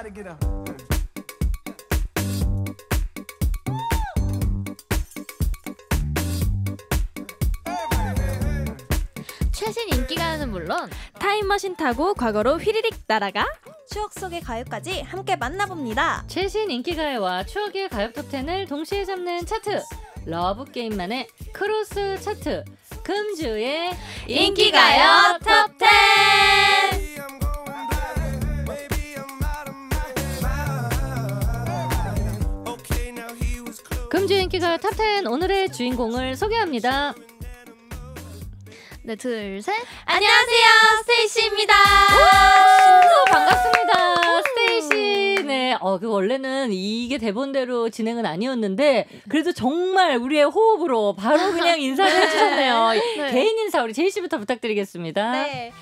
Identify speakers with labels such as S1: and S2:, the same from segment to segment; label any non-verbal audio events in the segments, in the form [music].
S1: Everybody get up.
S2: 최신 인기가요는 물론
S3: 타임머신 타고 과거로 휘리릭 날아가
S4: 추억 속의 가요까지 함께 만나봅니다.
S5: 최신 인기가요와 추억의 가요 톱10을 동시에 잡는 차트 러브 게임만의 크로스 차트 금주의
S3: 인기가요 톱10
S5: 금주 인기가요 톱10 오늘의 주인공을 소개합니다.
S2: 네 둘 셋.
S3: 안녕하세요 STAYC입니다.
S5: 반갑습니다 스테이시 네, 어, 그 원래는 이게 대본대로 진행은 아니었는데 그래도 정말 우리의 호흡으로 바로 그냥 [laughs] 인사를 해주셨네요. 개인 인사 우리 재이 씨부터 부탁드리겠습니다.
S4: 네.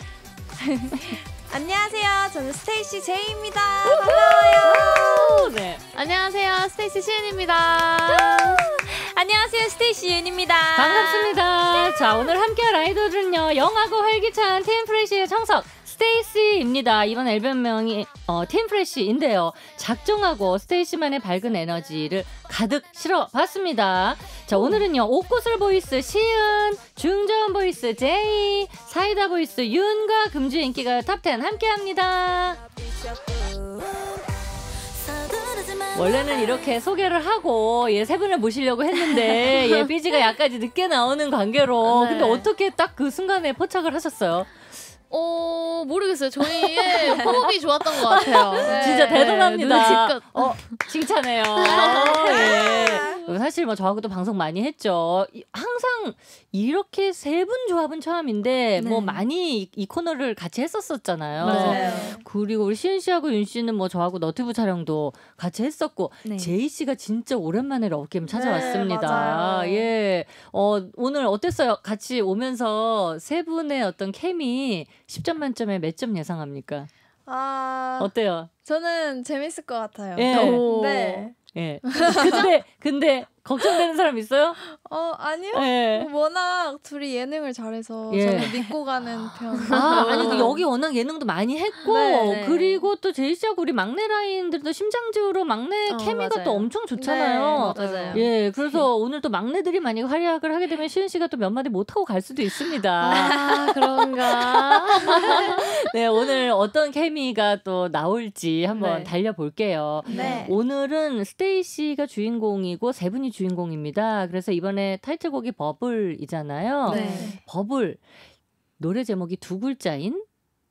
S4: 안녕하세요. 저는 스테이시 제이입니다.
S5: 네.
S2: 안녕하세요 스테이시 시은입니다
S3: 안녕하세요 스테이시 윤입니다
S5: 반갑습니다. 자, 오늘 함께할 아이돌은요, young하고 활기찬 TEENFRESH의 정석, STAYC입니다. 이번 앨범명이 어, TEENFRESH인데요. 작정하고 STAYC만의 밝은 에너지를 가득 실어봤습니다. 자, 오늘은요, 옥구슬 voice 시은, 중저음 voice 재이, 사이다 voice 윤과 금주 인기가 탑10 함께합니다. 원래는 이렇게 소개를 하고 예, 세 분을 모시려고 했는데 [laughs] 예, 삐지가 약간 늦게 나오는 관계로
S2: 네.
S5: 근데 어떻게 딱 그 순간에 포착을 하셨어요?
S2: 어 모르겠어요 저희의 호흡이 좋았던 것 같아요 [laughs] 네.
S5: 진짜 대단합니다.
S2: 눈치껏
S5: 어, 칭찬해요. 예. 사실 뭐 저하고도 방송 많이 했죠. 이- 항상 이렇게 세 분 조합은 처음인데 뭐
S4: 네.
S5: 많이 이, 이 코너를 같이 했었었잖아요.
S4: 맞아요.
S5: 그리고 우리 시은 씨하고 윤 씨는 뭐 저하고 너튜브 촬영도 같이 했었고
S4: 네.
S5: 재이 씨가 진짜 오랜만에 러브게임 찾아왔습니다.
S4: 맞아요.
S5: 예. 어, 오늘 어땠어요? 같이 오면서 세 분의 어떤 케미 10점 만점에 몇 점 예상합니까?
S6: 아,
S5: 어때요?
S6: 저는 재밌을 것 같아요.
S5: 예.
S6: 네.
S5: 예. 근데 근데 걱정되는 사람 있어요?
S6: 어, 아니요.
S5: 예.
S6: 워낙 둘이 예능을 잘해서
S5: 예.
S6: 저는 믿고 가는 편.
S5: 아, 아니 그 여기 워낙 예능도 많이 했고
S6: 네, 네.
S5: 그리고 또 제이 씨하고 우리 막내 라인들도 심장지우로 막내
S2: 어,
S5: 케미가
S2: 맞아요.
S5: 또 엄청 좋잖아요.
S6: 네,
S2: 맞아요.
S5: 예, 그래서 오늘 또 막내들이 많이 활약을 하게 되면 시은 씨가 또 몇 마디 못 하고 갈 수도 있습니다.
S2: 아 그런가 [laughs]
S5: 네, 오늘 어떤 케미가 또 나올지 한번
S2: 네.
S5: 달려볼게요.
S4: 네.
S5: 오늘은 스테이시가 주인공이고 세 분이 주인공입니다. 그래서 이번에 타이틀곡이 버블이잖아요.
S2: 네.
S5: 버블 노래 제목이 두 글자인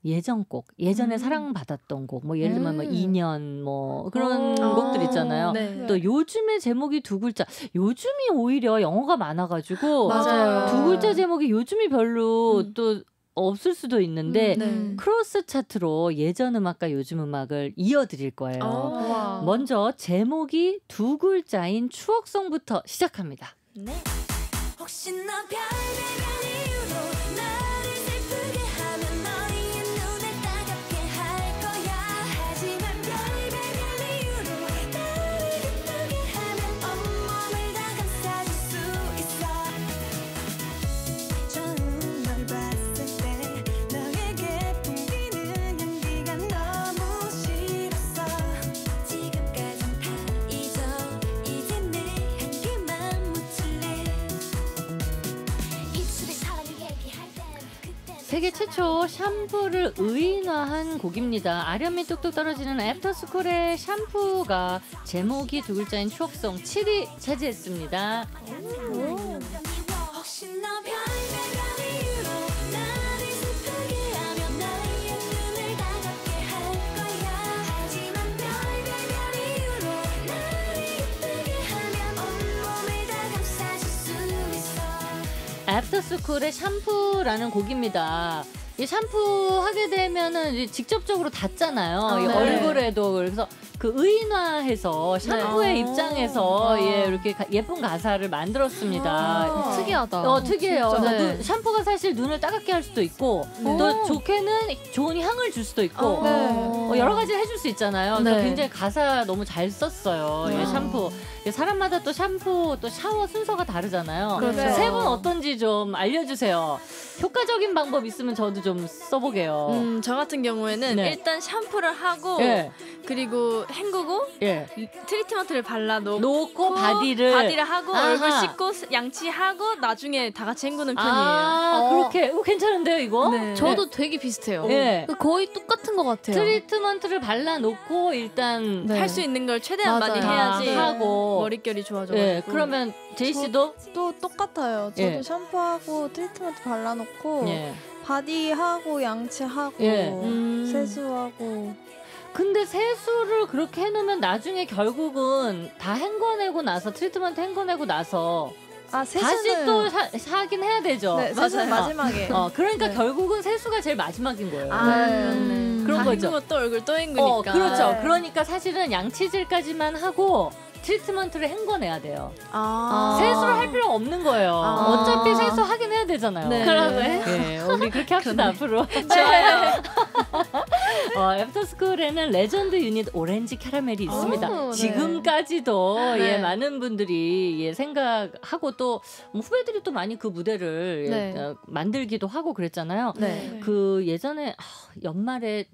S5: 예전곡 예전에
S2: 음.
S5: 사랑받았던 곡 뭐 예를 들면 뭐
S2: 음.
S5: 2년 뭐 그런
S2: 오.
S5: 곡들 있잖아요.
S2: 네.
S5: 또 요즘에 제목이 두 글자 요즘이 오히려 영어가 많아가지고
S2: 맞아요.
S5: 두 글자 제목이 요즘이 별로
S2: 음.
S5: 또 없을 수도 있는데
S2: 네.
S5: 크로스 차트로 예전 음악과 요즘 음악을 이어드릴 거예요.
S2: 어. 와.
S5: 먼저 제목이 두 글자인 추억song부터 시작합니다.
S4: 네.
S5: 세계 최초 샴푸를 의인화한 곡입니다. 아련미 뚝뚝 떨어지는 애프터스쿨의 샴푸가 제목이 두 글자인 추억송 7위 차지했습니다.
S4: 혹시
S5: 애프터스쿨의 샴푸라는 곡입니다. 이 샴푸 하게 되면은 직접적으로 닿잖아요.
S2: 아,
S5: 이
S2: 네.
S5: 얼굴에도 그래서 그 의인화해서 샴푸의
S2: 네.
S5: 입장에서
S2: 아.
S5: 예 이렇게 가- 예쁜 가사를 만들었습니다.
S2: 아, 특이하다
S5: 어 특이해요. 그
S2: 네.
S5: 눈- 샴푸가 사실 눈을 따갑게 할 수도 있고 또 좋게는 좋은 향을 줄 수도 있고
S6: 네.
S5: 어, 여러 가지를 해줄 수 있잖아요.
S2: 네.
S5: 굉장히 가사 너무 잘 썼어요. 이
S2: 아.
S5: 샴푸. 이 사람마다 또 샴푸 또 샤워 순서가 다르잖아요.
S2: 그렇죠.
S5: 세분 어떤지 좀 알려주세요. 효과적인 방법 있으면 저도 좀 써보게요.
S3: 음, 저 같은 경우에는
S5: 네.
S3: 일단 샴푸를 하고
S5: 예.
S3: 그리고 헹구고
S5: 예.
S3: 트리트먼트를 발라 놓고
S5: 놓고 바디를
S3: 바디를 하고
S5: 아하.
S3: 얼굴 씻고 양치하고 나중에 다 같이 헹구는 편이에요.
S5: 아,
S2: 어.
S5: 그렇게 어, 괜찮은데요, 이거?
S3: 네.
S2: 저도 되게 비슷해요.
S5: 예.
S2: 거의 똑같은 것 같아요.
S5: 트리트먼트를 발라 놓고 일단
S2: 네.
S3: 할수 있는 걸 최대한
S2: 맞아요.
S3: 많이 해야지
S5: 다 하고.
S3: 머릿결이 좋아져가지고.
S5: 예, 그러면 재이 씨도
S6: 또 똑같아요. 저도
S5: 예.
S6: 샴푸하고 트리트먼트 발라놓고
S5: 예.
S6: 바디하고 양치하고
S5: 예.
S3: 음.
S6: 세수하고
S5: 근데 세수를 그렇게 해놓으면 나중에 결국은 다 헹궈내고 나서 트리트먼트 헹궈내고 나서
S6: 아 세수는
S5: 다시 또 사, 사긴 해야 되죠.
S6: 네, 세수는
S3: 맞아요.
S6: 마지막에
S5: 어, 그러니까
S6: 네.
S5: 결국은 세수가 제일 마지막인 거예요.
S3: 아,
S6: 네.
S3: 그렇네.
S5: 그런
S3: 다
S5: 거죠.
S3: 헹구고 또 얼굴 또 헹구니까.
S5: 어, 그렇죠.
S6: 네.
S5: 그러니까 사실은 양치질까지만 하고 트리트먼트를 헹궈내야 돼요.
S3: 아.
S5: 세수를 할 필요 없는 거예요.
S3: 아.
S5: 어차피 세수 하긴 해야 되잖아요.
S3: 네.
S2: 그러네.
S5: 예, [laughs] 우리 그렇게 합시다 앞으로.
S3: 좋아요. [laughs]
S5: 어, 애프터스쿨에는 레전드 유닛 오렌지 캐러멜이 있습니다.
S2: 오, 네.
S5: 지금까지도
S3: 네.
S5: 예, 많은 분들이 예, 생각하고 또뭐 후배들이 또 많이 그 무대를 예,
S2: 네.
S5: 어, 만들기도 하고 그랬잖아요.
S2: 네.
S5: 그 예전에 아, 연말에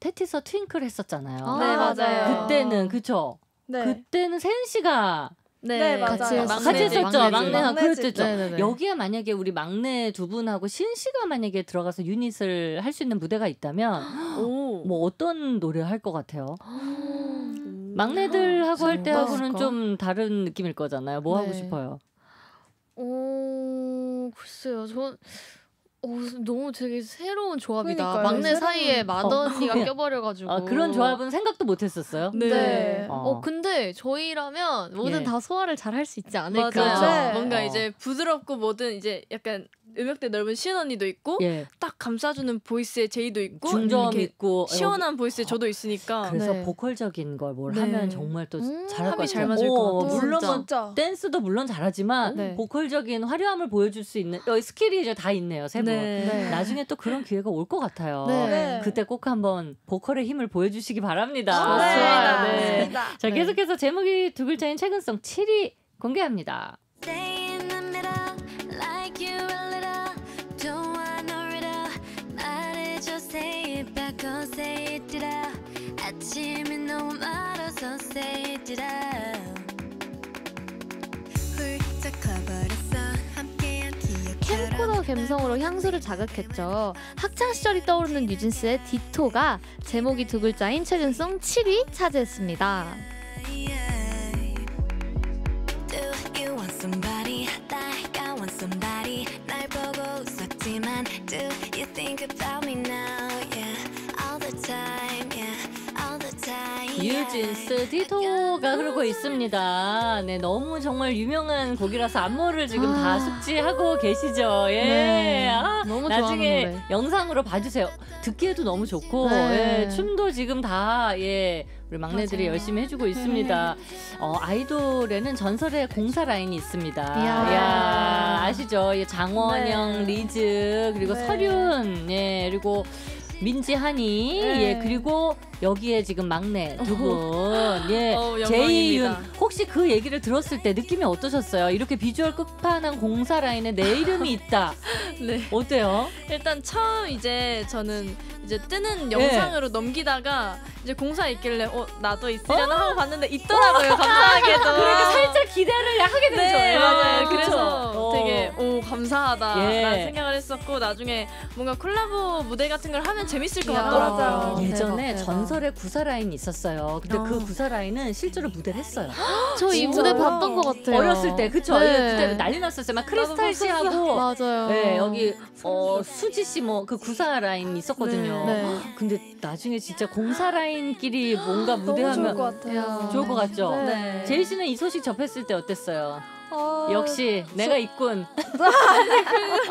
S5: 태티서 Twinkle 했었잖아요.
S2: 아,
S3: 네, 맞아요.
S5: 그때는 그쵸?
S6: 네.
S5: 그때는 세은 씨가
S6: 네, 맞아요.
S2: 같이 했-
S5: 했었죠.
S2: 막내들.
S5: 막내가
S6: 막내들.
S5: 그랬죠.
S2: 네네네.
S5: 여기에 만약에 우리 막내 두 분하고 시은 씨가 만약에 들어가서 유닛을 할 수 있는 무대가 있다면 [gasps]
S3: 오.
S5: 뭐 어떤 노래 할 것 같아요? [gasps]
S3: 음.
S5: 막내들하고
S2: 할뭐
S5: 때하고는? 좀 다른 느낌일 거잖아요. 뭐 하고
S2: 네.
S5: 싶어요?
S2: 오 글쎄요 전 오, 너무 되게 새로운 조합이다.
S6: 그러니까요.
S2: 막내
S6: 새로운-
S2: 사이에 맏언니가 [laughs]
S5: 어.
S2: 껴버려가지고.
S5: 아, 그런 조합은 생각도 못했었어요.
S3: 네.
S6: 네.
S5: 어.
S2: 어 근데 저희라면 뭐든
S5: 예.
S2: 다 소화를 잘 할 수 있지 않을까.
S3: 맞아요.
S6: 네.
S3: 뭔가
S5: 어.
S3: 이제 부드럽고 뭐든 이제 약간 음역대 넓은 시은 언니도 있고
S5: 예,
S3: 딱 감싸주는 보이스의 제이도 있고
S5: 중저음 있고
S3: 시원한 보이스의 저도 있으니까
S5: 그래서
S2: 네.
S5: 보컬적인 걸뭘
S3: 네.
S5: 하면 정말 또
S2: 음,
S5: 잘할 것
S3: 합이
S5: 같아요.
S3: 잘 맞을 것
S5: 어,
S3: 같아요.
S5: 물론
S2: 진짜.
S5: 뭐 댄스도 물론 잘하지만
S2: 네.
S5: 보컬적인 화려함을 보여줄 수 있는 여기 skill이 이제 다 있네요 세 분.
S2: 네.
S5: 나중에 또 그런 기회가 올 것 같아요.
S2: 네.
S6: 네.
S5: 그때 꼭 한번 보컬의 힘을 보여주시기 바랍니다.
S2: 좋습니다.
S5: 네.
S6: 좋습니다.
S5: 자
S2: 네.
S5: 계속해서 제목이 두 글자인 최근song 7위 공개합니다.
S4: Stay
S2: 감성으로 향수를 자극했죠. 학창 시절이 떠오르는 뉴진스의 디토가 제목이 두 글자인 최근송 7위 차지했습니다.
S5: 뉴진스 디토가 흐르고 있습니다. 네, 너무 정말 유명한 곡이라서 안무를 지금 다
S2: 아.
S5: 숙지하고 계시죠. 예.
S2: 네.
S5: 아,
S2: 너무
S5: 나중에
S2: 좋아하는 노래.
S5: 영상으로 봐주세요. 듣기에도 너무 좋고,
S2: 네.
S5: 예, 춤도 지금 다, 예, 우리 막내들이
S6: 맞아요.
S5: 열심히 해주고 있습니다. 어, 아이돌에는 전설의 공사 라인이 있습니다.
S2: 이야.
S5: 이야, 아시죠? 예, 장원영,
S6: 네.
S5: 리즈, 그리고
S6: 네.
S5: 설윤, 예, 그리고 민지하니,
S6: 네.
S5: 예, 그리고 여기에 지금 막내 두 분, 예,
S3: 어우, 영광입니다.
S5: 제이윤. 혹시 그 얘기를 들었을 때 느낌이 어떠셨어요? 이렇게 비주얼 끝판왕 공사 라인에 내 이름이 [laughs] 있다.
S3: 네.
S5: 어때요?
S3: 일단 처음 이제 저는 이제 뜨는
S5: 네.
S3: 영상으로 넘기다가 이제 공사 있길래 어 나도 있으려나 하고 봤는데 있더라고요 감사하게도 [laughs]
S5: 그러니까 살짝 기대를 하게 되죠.
S3: 네
S5: 예,
S3: 맞아요
S5: 그쵸?
S3: 그래서
S5: 어.
S3: 되게 오 감사하다라는
S5: 예.
S3: 생각을 했었고 나중에 뭔가 콜라보 무대 같은 걸 하면 재밌을 것. 같더라고요
S6: 맞아요.
S5: 예전에
S2: 대박, 대박.
S5: 전설의 구사 라인이 있었어요. 근데
S3: 어.
S5: 그 구사 라인은 실제로 무대를 했어요. [gasps]
S2: 저 이? 무대 봤던 것 같아요.
S5: 어렸을 때 그쵸?
S2: 네.
S5: 예, 그때 난리 났었어요. 막 크리스탈 씨하고
S2: 맞아요.
S5: 네, 여기 어, 수지 씨 뭐 그 공사 라인 있었거든요.
S2: 네.
S5: 근데 나중에 진짜 공사 라인끼리 뭔가 [gasps]
S6: 너무 좋을
S5: 무대하면
S6: 것 같아요.
S5: 좋을 것 같죠?
S6: 네.
S5: 재이 씨는 이 소식 접했을 때 어땠어요?
S6: 어,
S5: 역시 내가 있군.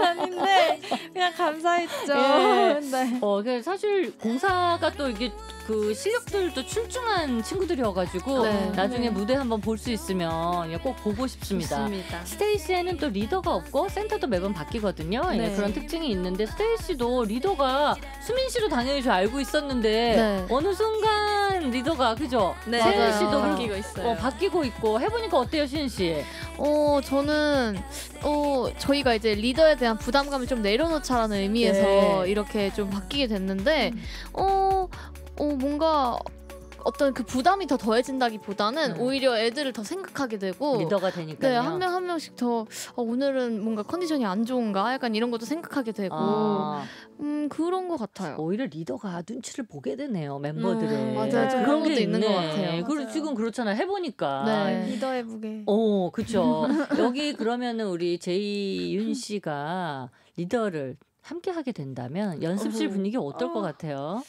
S6: 아닌데 그냥 감사했죠.
S5: 예.
S6: 네.
S5: 어, 그 사실 공사가 또 이게 그 실력들도 출중한 친구들이어가지고
S2: 네.
S5: 나중에
S6: 네.
S5: 무대 한번 볼 수 있으면 예, 꼭 보고 싶습니다.
S3: 좋습니다
S5: STAYC에는 또 리더가 없고 센터도 매번 바뀌거든요. 예,
S3: 네.
S5: 그런 특징이 있는데 STAYC도 리더가 수민 씨로 당연히 저 알고 있었는데
S2: 네.
S5: 어느 순간 리더가 그죠?
S3: 네
S5: 세은. 씨도 그렇게
S3: 바뀌고 있어요
S5: 어, 바뀌고 있고 해보니까 어때요, 시은 씨?
S2: 어, 저는, 어, 저희가 이제 리더에 대한 부담감을 좀 내려놓자라는 의미에서
S5: 네.
S2: 이렇게 좀 바뀌게 됐는데,
S3: 음.
S2: 어, 어, 뭔가, 어떤 그 부담이 더 더해진다기보다는
S5: 음.
S2: 오히려 애들을 더 생각하게 되고
S5: 리더가 되니까요.
S2: 네, 한 명 한 명씩 더 어, 오늘은 뭔가 컨디션이 안 좋은가 약간 이런 것도 생각하게 되고
S5: 아,
S2: 음 그런 것 같아요.
S5: 오히려 리더가 눈치를 보게 되네요 멤버들의.
S2: 음, 맞아요.
S6: 좀
S5: 그런 게
S2: 것도 있는 것. 같아요.
S5: 그리고. 지금 그렇잖아요. 해보니까.
S2: 네.
S6: 리더의 무게.
S5: 오, 그쵸. [laughs] 여기 그러면은 우리 제이윤 씨가 리더를 함께 하게 된다면 연습실
S3: 어허.
S5: 분위기 어떨 것
S3: 어.
S5: 같아요?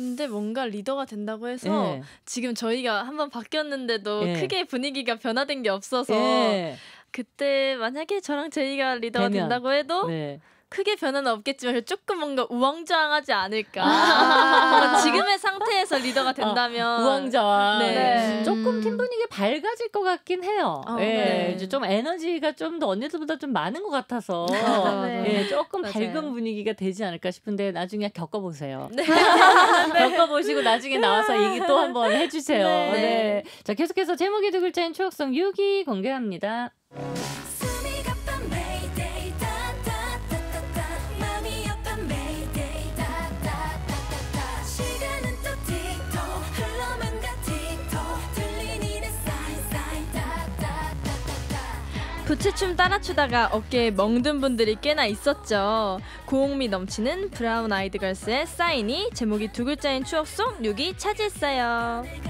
S3: 근데 뭔가 리더가 된다고 해서
S5: 예.
S3: 지금 저희가 한번 바뀌었는데도
S5: 예.
S3: 크게 분위기가 변화된 게 없어서
S5: 예.
S3: 그때 만약에 저랑 제이가 리더가
S5: 되면.
S3: 된다고 해도
S5: 네.
S3: 크게 변화는 없겠지만 조금 뭔가 우왕좌왕하지 않을까.
S5: 아.
S3: 뭔가 지금의 상태에서 리더가 된다면
S5: 우왕좌왕.
S3: 네.
S5: 조금 팀 분위기 밝아질 것 같긴 해요.
S3: 어,
S5: 예,
S3: 네.
S5: 이제 좀 에너지가 좀 더 언니들보다 좀 많은 것 같아서 [laughs]
S3: 네.
S5: 예, 조금
S3: 맞아요.
S5: 밝은 분위기가 되지 않을까 싶은데 나중에 겪어보세요.
S3: 네. [laughs]
S5: 겪어보시고 나중에 나와서 얘기 또 한번 해주세요. 네.
S3: 네.
S5: 자 계속해서 제목이 두 글자인 추억성 6위 공개합니다.
S4: 따따따따따
S3: 부채춤 따라 추다가 어깨에 멍든 분들이 꽤나 있었죠. 고혹미 넘치는 브라운 아이드 걸스의 Sign이 제목이 두 글자인 추억song 6위 차지했어요.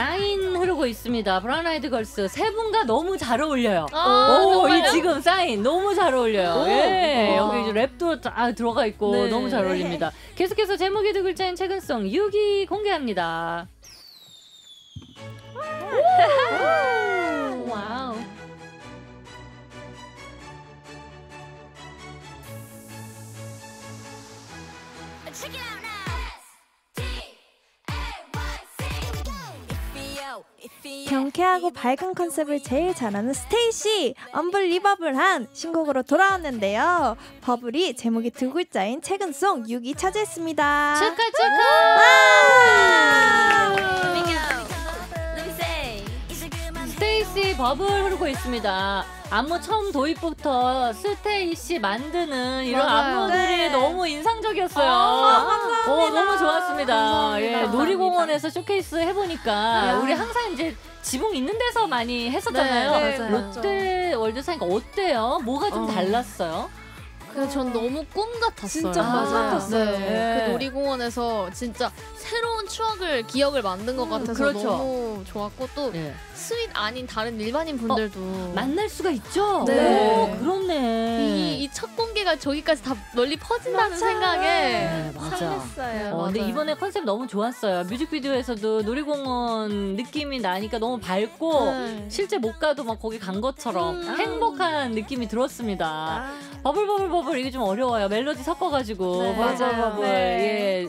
S5: 사인 흐르고 있습니다. 브라운 아이드 걸스 세 분과 너무 잘 어울려요.
S2: 아,
S5: 오, 이
S2: 정말요?
S5: 지금 사인 너무 잘 어울려요. 예,
S2: 와.
S5: 여기 이제 랩도 다 들어가 있고
S3: 네.
S5: 너무 잘 어울립니다. 계속해서 제목이 두 글자인 최근성 6위 공개합니다.
S6: 경쾌하고 밝은 컨셉을 제일 잘하는 스테이시 언블리버블한 신곡으로 돌아왔는데요. 버블이 제목이 두 글자인 최근송 6위 차지했습니다.
S2: 축하 축하.
S5: STAYC Bubble 흐르고 있습니다. 안무 처음 도입부터 스테이시 만드는 이런
S2: 맞아요.
S5: 안무들이
S6: 네.
S5: 너무 인상적이었어요.
S6: 아,
S5: 오, 너무 좋았습니다.
S6: 감사합니다.
S5: 예,
S6: 감사합니다.
S5: 놀이공원에서 쇼케이스 해보니까
S6: 야.
S5: 우리 항상 이제 지붕 있는 데서 많이 했었잖아요.
S3: 네,
S6: 네,
S5: 롯데월드서 하니까 어때요? 뭐가 좀
S3: 어.
S5: 달랐어요?
S2: 근데 전 너무 꿈 같았어요.
S6: 진짜
S5: 꿈 같았어요.
S2: 네.
S5: 네.
S2: 그 놀이공원에서 진짜 새로운 추억을 기억을 만든 것
S5: 음,
S2: 같아서
S5: 그렇죠.
S2: 너무 좋았고 또
S5: 예.
S2: SWITH 아닌 다른 일반인 분들도
S5: 만날 수가 있죠?
S2: 네.
S5: 오, 그렇네.
S2: 이첫 공개가 저기까지 다 널리 퍼진다는
S6: 맞아.
S2: 생각에
S5: 네, 맞아.
S3: 설렜어요.
S5: 어, 근데. 이번에 컨셉 너무 좋았어요. 뮤직비디오에서도 놀이공원 느낌이 나니까 너무 밝고
S2: 네.
S5: 실제 못 가도 막 거기 간 것처럼
S2: 음.
S5: 행복한 느낌이 들었습니다. bubble bubble bubble 이게 좀 어려워요. 멜로디 섞어가지고
S3: 네,
S5: bubble bubble
S3: 맞아요.
S5: 버블
S3: 네.
S5: 예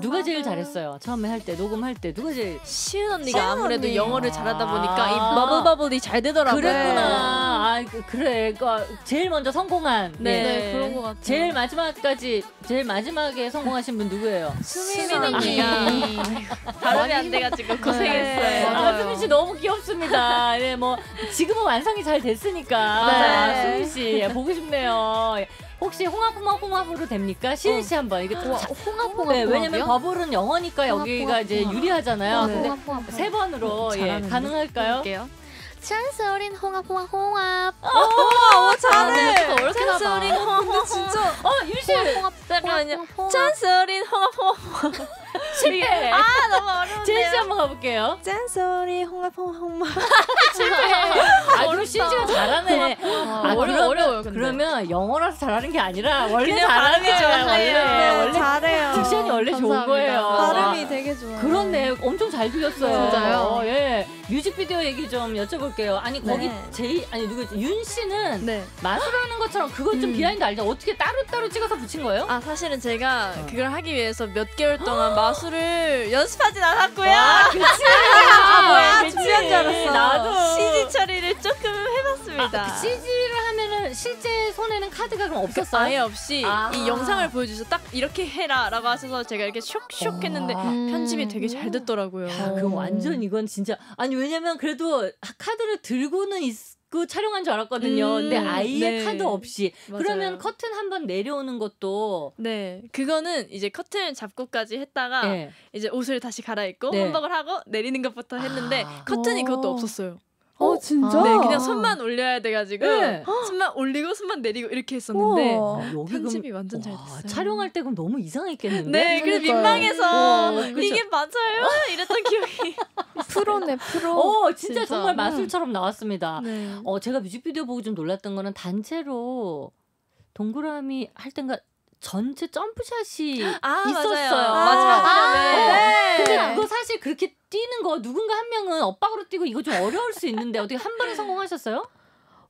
S5: 누가 제일 잘했어요? 처음에 할 때 녹음할 때 누가 제일
S3: 시은 언니가
S6: 시은
S3: 아무래도
S6: 언니.
S3: 영어를 잘하다 보니까 이
S5: 아.
S3: bubble bubble이 잘 되더라고요.
S5: 그랬구나. 아 그- 그래. 그 제일 먼저 성공한
S3: 네.
S5: 예.
S2: 네, 그런 것 같아요.
S5: 제일 마지막까지 제일 마지막에 성공하신 분 누구예요?
S3: 수민
S2: 언니. [laughs]
S3: 발음이 안 돼가지고 고생했어요.
S2: 네.
S5: 아. 수민 씨 너무 귀엽습니다. 네, 뭐 지금은 완성이 잘 됐으니까.
S3: 아,
S5: 수민 씨 예, 보고 싶네요. 예. 혹시 홍합홍합홍합으로 됩니까? 시은 씨 한번 이게 또
S2: 와, 홍합홍합
S5: 네, 왜냐면 버블은 영어니까 여기가
S2: 홍합,
S5: 이제
S2: 홍합.
S5: 유리하잖아요.
S2: 네.
S5: 근데. 세 번으로 예,
S6: 잘하는데?
S5: 가능할까요?
S2: 볼게요. 찬소린 홍합 홍합 홍합.
S6: 오, 잘해.
S2: 아, 나봐.
S3: 찬소린 홍합
S6: 진짜
S5: 어, 윤씨
S3: 잠깐만요.
S2: 홍합.
S3: 찬소린 홍합 홍합.
S5: 실패.
S3: 아 너무 어려운데요.
S5: 제이 씨 한번 가볼게요.
S6: 짠소리 홍합홍합홍합
S5: 아, 그럼 시은 씨가 잘하네.
S2: 아,
S5: 아,
S2: 어려, 어려워요, 근데.
S5: 그러면 영어라서 잘하는 게 아니라 원래 잘하는 게
S3: 발음이
S5: 원래
S3: 좋아요.
S5: 원래
S6: 잘해요.
S5: 딕션이 원래 좋은
S2: 감사합니다.
S5: 거예요.
S6: 발음이 되게 좋아요.
S5: 그렇네. 엄청 잘 들렸어요.
S2: 진짜요?
S5: 어, 예. 뮤직비디오 얘기 좀 여쭤볼게요. 아니 거기
S6: 네.
S5: 제이 아니 누구 윤 씨는
S3: 네.
S5: 마술하는 것처럼 그것 좀
S2: 음.
S5: 비하인드 알죠? 어떻게 따로 따로 찍어서 붙인 거예요?
S3: 아 사실은 제가
S5: 어.
S3: 그걸 하기 위해서 몇 개월 동안 마술을 연습하진 않았고요.
S5: 와, 그치. [laughs]
S6: 아, 뭐야,
S5: 그치.
S6: 준비한 줄 알았어.
S5: 나도.
S3: CG 처리를 조금 해봤습니다.
S5: 아, CG를 하면은 실제 손에는 카드가 그럼 없었어요?
S3: 아예 없이
S5: 아.
S3: 이 영상을 보여주셔서 딱 이렇게 해라라고 하셔서 제가 이렇게 쇽쇽 했는데
S5: 와.
S2: 음.
S3: 편집이 되게 잘 됐더라고요.
S5: 야, 그럼 완전 이건 진짜 아니 왜냐면 그래도 카드를 들고는 있고 촬영한 줄 알았거든요.
S3: 음,
S5: 근데 아예
S3: 네.
S5: 카드 없이
S3: 맞아요.
S5: 그러면 커튼 한 번 내려오는 것도
S3: 네, 그거는 이제 커튼 잡고까지 했다가
S5: 예.
S3: 이제 옷을 다시 갈아입고
S5: 네.
S3: 환복을 하고 내리는 것부터 했는데
S5: 아.
S3: 커튼이 그것도
S6: 오.
S3: 없었어요.
S6: 어 진짜?
S3: 네, 그냥 손만 올려야 돼가지고
S5: 네.
S3: 손만 올리고 손만 내리고 이렇게 했었는데
S6: 우와.
S5: 여기
S3: 편집이 완전 잘
S5: 와,
S3: 됐어요.
S5: 촬영할 때 그럼 너무 이상했겠는데.
S3: 네, 그래서. 민망해서
S5: 어, 그쵸.
S3: 이게 맞아요? 이랬던 기억이. [laughs]
S6: 프로네 프로.
S5: 어, 진짜,
S3: 진짜.
S5: 정말 마술처럼 나왔습니다.
S3: 네.
S5: 어, 제가 뮤직비디오 보고 좀 놀랐던 거는 단체로 동그라미 할 땐가 전체 점프샷이
S3: 아
S5: 있었어요.
S3: 맞아요.
S6: 아,
S3: 마지막
S6: 아,
S3: 화면에.
S6: 네.
S5: 근데 그거 사실 그렇게 뛰는 거 누군가 한 명은 엇박으로 뛰고 이거 좀 어려울 수 있는데 어떻게 한 번에 성공하셨어요?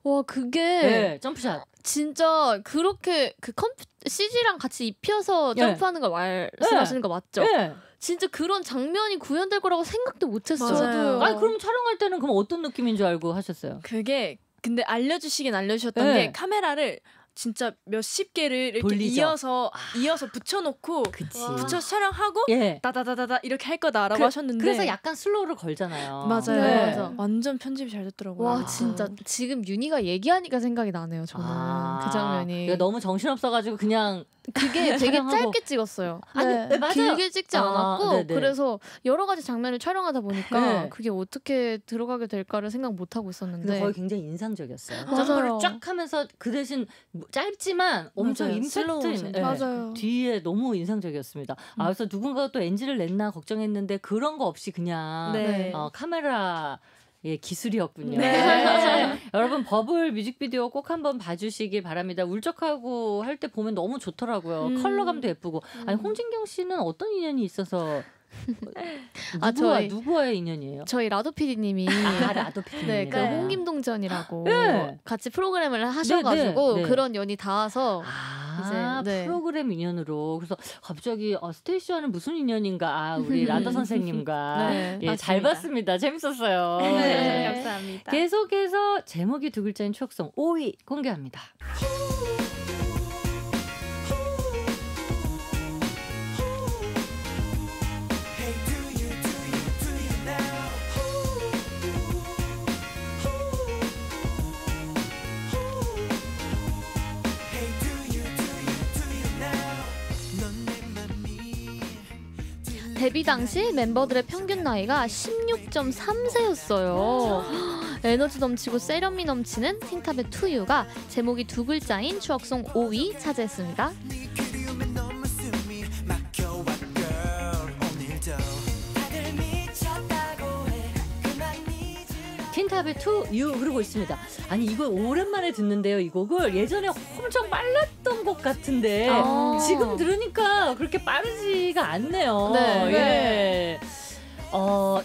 S2: 와 그게
S5: 네, 점프샷.
S2: 진짜 그렇게 그 컴퓨 CG랑 같이 입혀서
S5: 네.
S2: 점프하는 걸 말씀하시는 거 맞죠?
S5: 네.
S2: 진짜 그런 장면이 구현될 거라고 생각도 못했어요.
S3: 맞아요.
S5: 아니 그럼 촬영할 때는 그럼 어떤 느낌인 줄 알고 하셨어요?
S3: 그게 근데 알려주시긴 알려주셨던
S5: 네.
S3: 게 카메라를 진짜 몇십 개를 이렇게
S5: 돌리죠.
S3: 이어서 이어서 붙여놓고
S5: 그치.
S3: 붙여서 촬영하고
S5: 예.
S3: 다다다다다 이렇게 할 거다라고
S5: 그-
S3: 하셨는데
S5: 그래서 약간 슬로우를 걸잖아요.
S3: 맞아요.
S2: 네.
S3: 맞아. 완전 편집이 잘 됐더라고요.
S2: 와 진짜 지금 윤희가 얘기하니까 생각이 나네요. 저는
S5: 아,
S2: 그 장면이
S5: 너무 정신 없어가지고 그냥
S2: 그게 되게. 짧게 찍었어요.
S5: 아니
S6: 네.
S5: 네, 맞아요.
S2: 길게 찍지
S5: 아,
S2: 않았고
S5: 네네.
S2: 그래서 여러 가지 장면을 촬영하다 보니까
S5: 네.
S2: 그게 어떻게 들어가게 될까를 생각 못 하고 있었는데
S5: 거의 굉장히 인상적이었어요. 점프를 쫙 하면서 그 대신 뭐 짧지만 엄청
S3: 맞아요.
S5: 임팩트. 예,
S6: 맞아요.
S5: 뒤에 너무 인상적이었습니다. 아, 그래서 누군가 또 NG를 냈나 걱정했는데 그런 거 없이 그냥
S3: 네.
S5: 어, 카메라 의 기술이었군요.
S3: 네. [laughs]
S5: 여러분 버블 뮤직비디오 꼭 한번 봐주시기 바랍니다. 울적하고 할 때 보면 너무 좋더라고요.
S3: 음.
S5: 컬러감도 예쁘고. 아니 홍진경 씨는 어떤 인연이 있어서
S2: 아,
S5: 누구와
S2: 저희-
S5: 누구와의 인연이에요?
S2: 저희 라도 PD님이
S5: 아 라도 피디. [laughs]
S2: 네, 그 홍김동전이라고
S5: 네.
S2: 같이 프로그램을 하셔가지고
S5: 네, 네.
S2: 그런 연이 닿아서
S5: 아,
S2: 이제, 네.
S5: 프로그램 인연으로 그래서 갑자기 어, 스테이시와는 무슨 인연인가? 아, 우리 [laughs] 라더 선생님과
S2: 네,
S5: 예, 잘
S3: 맞습니다.
S5: 봤습니다. 재밌었어요.
S3: 네,
S5: 네.
S3: 감사합니다.
S5: 계속해서 제목이 두 글자인 추억송 5위 공개합니다.
S2: 데뷔 당시 멤버들의 평균 나이가 16.3세였어요. [gasps] 에너지 넘치고 세련미 넘치는 틴탑의 투유가 제목이 두 글자인 추억송 5위 차지했습니다.
S5: 틴탑의 투유 흐르고 있습니다. 아니 이거 오랜만에 듣는데요. 이 곡을 예전에 엄청 빨랐던 곡 같은데
S2: 아.
S5: 지금 들으니까 그렇게 빠르지가 않네요.
S2: 네.
S5: 예. 어.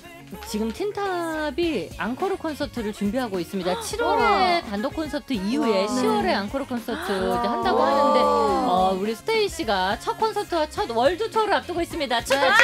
S5: 지금 틴탑이 앙코르 콘서트를 준비하고 있습니다. 7월에 단독 콘서트 이후에
S6: 와.
S5: 10월에 앙코르 콘서트 이제 한다고 하는데 어, 우리 STAYC가 첫 콘서트와 첫 월드 투어를 앞두고 있습니다. 축하 축하!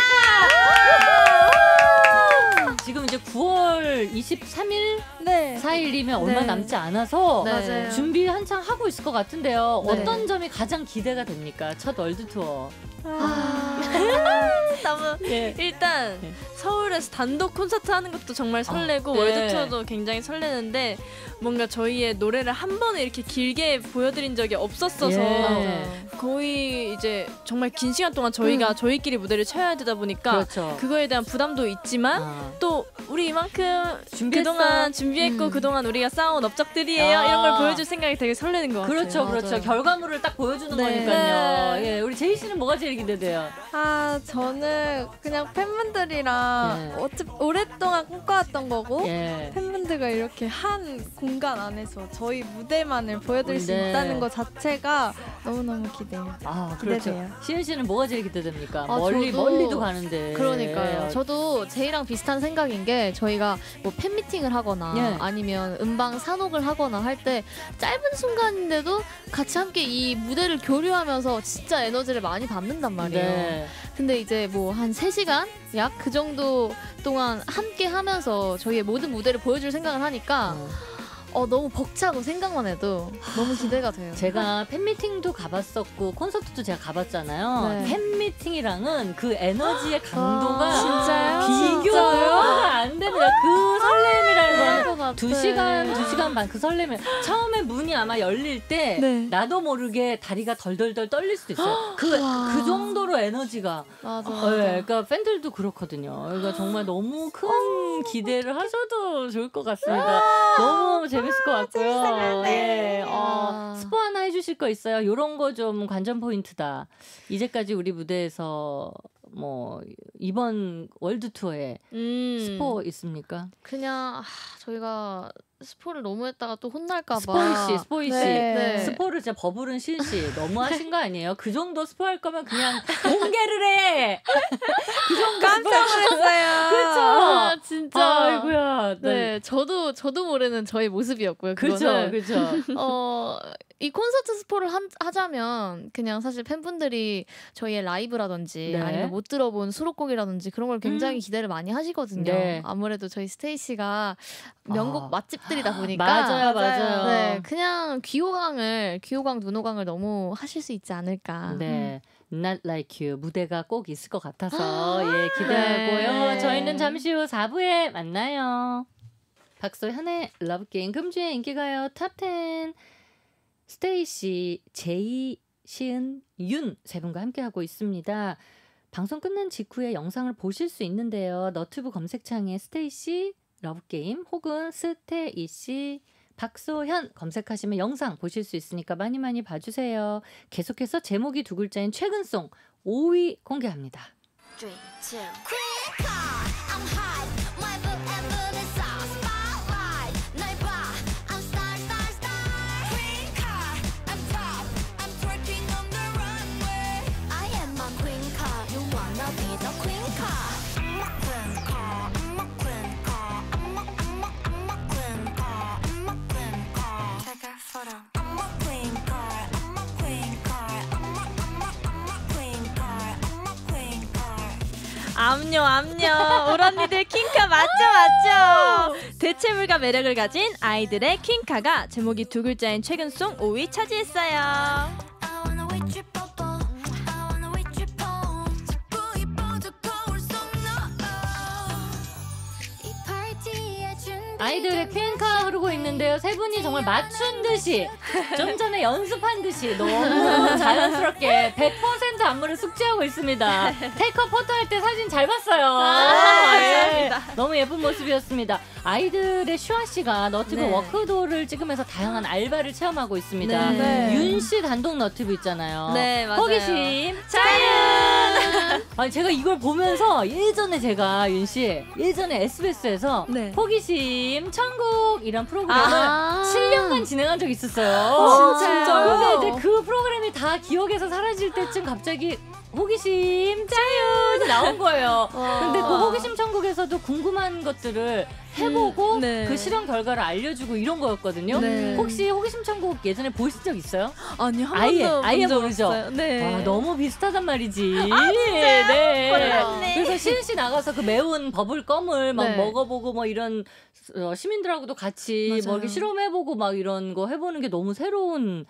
S5: 지금 이제 9월 23일
S6: 네.
S5: 4일이면 얼마
S6: 네.
S5: 남지 않아서
S2: 네.
S5: 준비 한창 하고 있을 것 같은데요.
S2: 네.
S5: 어떤 점이 가장 기대가 됩니까? 첫 월드 투어.
S6: 아, [laughs]
S3: 너무
S5: 예.
S3: 일단
S5: 네.
S3: 서울에서 단독 콘서트 하는 것도 정말 설레고
S5: 네.
S3: 월드 투어도 굉장히 설레는데 뭔가 저희의 노래를 한 번에 이렇게 길게 보여드린 적이 없었어서
S5: 예.
S3: 거의 이제 정말 긴 시간 동안 저희가 저희끼리 무대를 쳐야 되다 보니까
S5: 그렇죠.
S3: 그거에 대한 부담도 있지만
S5: 아,
S3: 또 우리 이만큼
S5: 준비했어.
S3: 그동안 준비했고
S2: 음.
S3: 그동안 우리가 쌓아온 업적들이에요
S5: 아.
S3: 이런 걸 보여줄 생각이 되게 설레는 것 같아요.
S5: 그렇죠, 그렇죠.
S2: 맞아요.
S5: 결과물을 딱 보여주는
S3: 네.
S5: 거니까요. 예, 우리 재이 씨는 뭐가 제일 기대돼요?
S6: 아 저는 그냥 팬분들이랑
S5: 네.
S6: 어차피 오랫동안 꿈꿔왔던 거고
S5: 예.
S6: 팬분들과 이렇게 한 공간 안에서 저희 무대만을 보여드릴 수
S5: 네.
S6: 있다는 것 자체가 너무너무 기대해요.
S5: 아, 그렇죠.
S6: 기대돼요.
S5: 시은 씨는 뭐가 제일 기대됩니까?
S2: 아,
S5: 멀리
S2: 저도-
S5: 멀리도 가는데.
S2: 그러니까요. 저도 제이랑 비슷한 생각 인 게 저희가 뭐 팬미팅을 하거나
S5: 예.
S2: 아니면 음방 산옥을 하거나 할 때 짧은 순간인데도 같이 함께 이 무대를 교류하면서 진짜 에너지를 많이 받는단 말이에요.
S5: 네.
S2: 근데 이제 뭐 한 3시간 약 그 정도 동안 함께 하면서 저희의 모든 무대를 보여줄 생각을 하니까
S5: 어.
S2: 어, 너무 벅차고 생각만 해도 너무 기대가 돼요.
S5: 제가 팬미팅도 가봤었고 콘서트도 제가 가봤잖아요.
S2: 네.
S5: 팬미팅이랑은 그 에너지의 강도가
S2: 아?
S5: 비교가 안 됩니다. 그 설렘이라는
S2: 그럴 건것 같아.
S5: 두 시간 두 시간 반 그 설렘을 처음에 문이 아마 열릴 때
S3: 네.
S5: 나도 모르게 다리가 덜덜덜 떨릴 수도 있어요. [gasps] 그그 정도로 에너지가
S2: 맞아.
S5: 네,
S2: 맞아.
S5: 그러니까 팬들도 그렇거든요. 그러니까 정말 너무 큰 [gasps] 기대를 하셔도 좋을 것 같습니다. [gasps] 너무 재밌을 것 같고요. 예, 어,
S2: 아.
S5: 스포 하나 해주실 거 있어요? 이런 거 좀 관전 포인트다. 이제까지 우리 무대에서 뭐 이번 월드 투어에
S3: 음.
S5: 스포 있습니까?
S2: 그냥 아, 저희가 스포를 너무 했다가 또 혼날까 봐.
S5: 스포이 씨, 스포이 씨.
S6: 네.
S2: 네.
S5: 스포를 진짜 버부른 신씨 너무 하신 거 아니에요? 그 정도 스포할 거면 그냥 공개를 해. [laughs] 그 정도
S3: 깜짝 놀랐어요.
S5: 그렇죠.
S2: 아, 진짜.
S5: 아이고야.
S2: 네, 저도 저도 모르는 저의 모습이었고요.
S5: 그렇죠,
S2: 그거는.
S5: 그렇죠.
S2: 어, 이 콘서트 스포를 함- 하자면 그냥 사실 팬분들이 저희의 라이브라든지
S5: 네.
S2: 아니면 못 들어본 수록곡이라든지 그런 걸 굉장히 기대를 많이 하시거든요.
S5: 네.
S2: 아무래도 저희 스테이씨가 명곡
S5: 아.
S2: 맛집들이다 보니까
S5: 맞아요, 맞아요.
S2: 네, 그냥 귀호강을 귀호강 눈호강을 너무 하실 수 있지 않을까.
S5: 네. Not Like You 무대가 꼭 있을 것 같아서 예 기대하고요.
S2: 네.
S5: 저희는 잠시 후 4부에 만나요. 박소현의 러브 게임 금주의 인기가요 탑10 스테이시, 제이, 시은, 윤 세 분과 함께하고 있습니다. 방송 끝난 직후에 영상을 보실 수 있는데요. 너튜브 검색창에 스테이시 러브게임 혹은 스테이시 박소현 검색하시면 영상 보실 수 있으니까 많이 많이 봐주세요. 계속해서 제목이 두 글자인 최근송 5위 공개합니다.
S4: 3, 2,
S3: 암요 암요 우리 언니들 퀸카 맞죠 맞죠? 대체물과 매력을 가진 아이들의 퀸카가 제목이 두 글자인 최근 송 5위 차지했어요
S5: 아이들의 퀸카 흐르고 있는데요. 세 분이 정말 맞춘 듯이 좀 전에 연습한 듯이 너무 자연스럽게 100% 안무를 숙지하고 있습니다. 테이크업 포토 할 때 사진 잘 봤어요.
S3: 아,
S5: 예.
S3: 감사합니다.
S5: 너무 예쁜 모습이었습니다. 아이들의 슈아 씨가 너튜브
S3: 네.
S5: 워크도를 찍으면서 다양한 알바를 체험하고 있습니다.
S3: 네.
S5: 윤씨 단독 너튜브 있잖아요.
S3: 네, 맞아요.
S5: 호기심
S3: 자윤 [laughs]
S5: 아니 제가 이걸 보면서 예전에 제가 윤 씨 예전에 SBS에서
S3: 네.
S5: 호기심 천국 이런 프로그램을
S2: 아.
S5: 7년간 진행한 적이 있었어요.
S3: 아, 진짜요?
S5: 근데 이제 그 프로그램이 다 기억에서 사라질 때쯤 갑자기 호기심 짜윤 나온 거예요. 근데 그 호기심 천국에서도 궁금한 것들을 해보고
S3: 음, 네.
S5: 그 실험 결과를 알려주고 이런 거였거든요.
S3: 네.
S5: 혹시 호기심 천국 예전에 보신 적 있어요?
S3: 아니 한
S5: 아예,
S3: 번도
S5: 아예 모르죠?
S3: 없어요. 네.
S5: 아, 너무 비슷하단 말이지. [laughs] 아, 진짜요? 네.
S3: 몰랐네.
S5: 그래서 시은 씨 나가서 그 매운 버블 껌을 막
S2: 네.
S5: 먹어보고 뭐 이런 어, 시민들하고도 같이 뭐
S3: 맞아요.
S5: 이렇게 실험해보고 막 이런 거 해보는 게 너무 새로운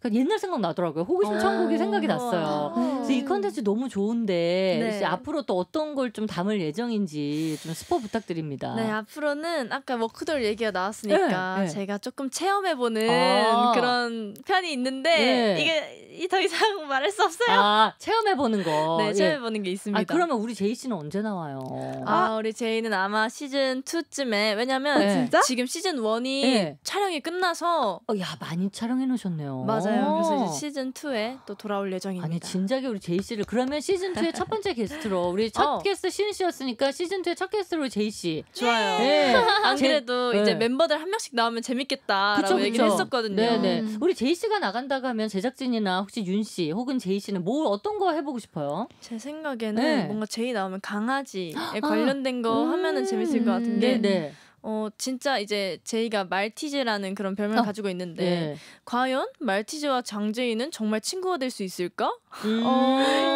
S5: 그러니까 옛날 생각 나더라고요. 호기심 천국이 생각이 났어요. 그래서 이 컨텐츠 너무 좋은데
S3: 네.
S5: 이제 앞으로 또 어떤 걸 좀 담을 예정인지 좀 스포 부탁드립니다.
S3: 네 앞으로는 아까 워크돌 얘기가 나왔으니까
S5: 네, 네.
S3: 제가 조금 체험해보는
S5: 아.
S3: 그런 편이 있는데
S5: 네.
S3: 이게 이더 이상 [laughs] 말할 수 없어요.
S5: 아 체험해보는 거.
S3: 네
S5: 예.
S3: 체험해보는 게 있습니다.
S5: 아 그러면 우리 제이 씨는 언제 나와요?
S3: 아, 우리 제이는 아마 시즌 2쯤에 왜냐면
S5: 네.
S3: 지금 시즌 1이
S5: 네.
S3: 촬영이 끝나서
S5: 어, 야 많이 촬영해 놓으셨네요.
S3: 맞아 요. 그래서 이제 시즌 2에 또 돌아올 예정입니다.
S5: 아니 진작에 우리 제이 씨를 그러면 시즌 2의 첫 번째 게스트로 우리 [laughs] 첫
S3: 어.
S5: 게스트 시은 씨였으니까 시즌 2의 첫 게스트로 제이 씨.
S3: 좋아요.
S5: 네. [laughs]
S3: 안
S5: 제-
S3: 그래도
S5: 네.
S3: 이제 멤버들 한 명씩 나오면 재밌겠다라고
S5: 그쵸,
S3: 얘기를
S5: 그쵸.
S3: 했었거든요.
S5: 네네.
S2: 음.
S5: 우리 제이 씨가 나간다고 하면 제작진이나 혹시 윤 씨 혹은 제이 씨는 뭐 어떤 거 해보고 싶어요?
S3: 제 생각에는
S5: 네.
S3: 뭔가 제이 나오면 강아지에 [gasps] 관련된 거
S5: 음.
S3: 하면은 재밌을 것 같은데
S5: 네네.
S3: 어 진짜 이제 제이가 말티즈라는 그런 별명을
S5: 어.
S3: 가지고 있는데
S5: 네.
S3: 과연 말티즈와 장제이는 정말 친구가 될 수 있을까?
S5: 음.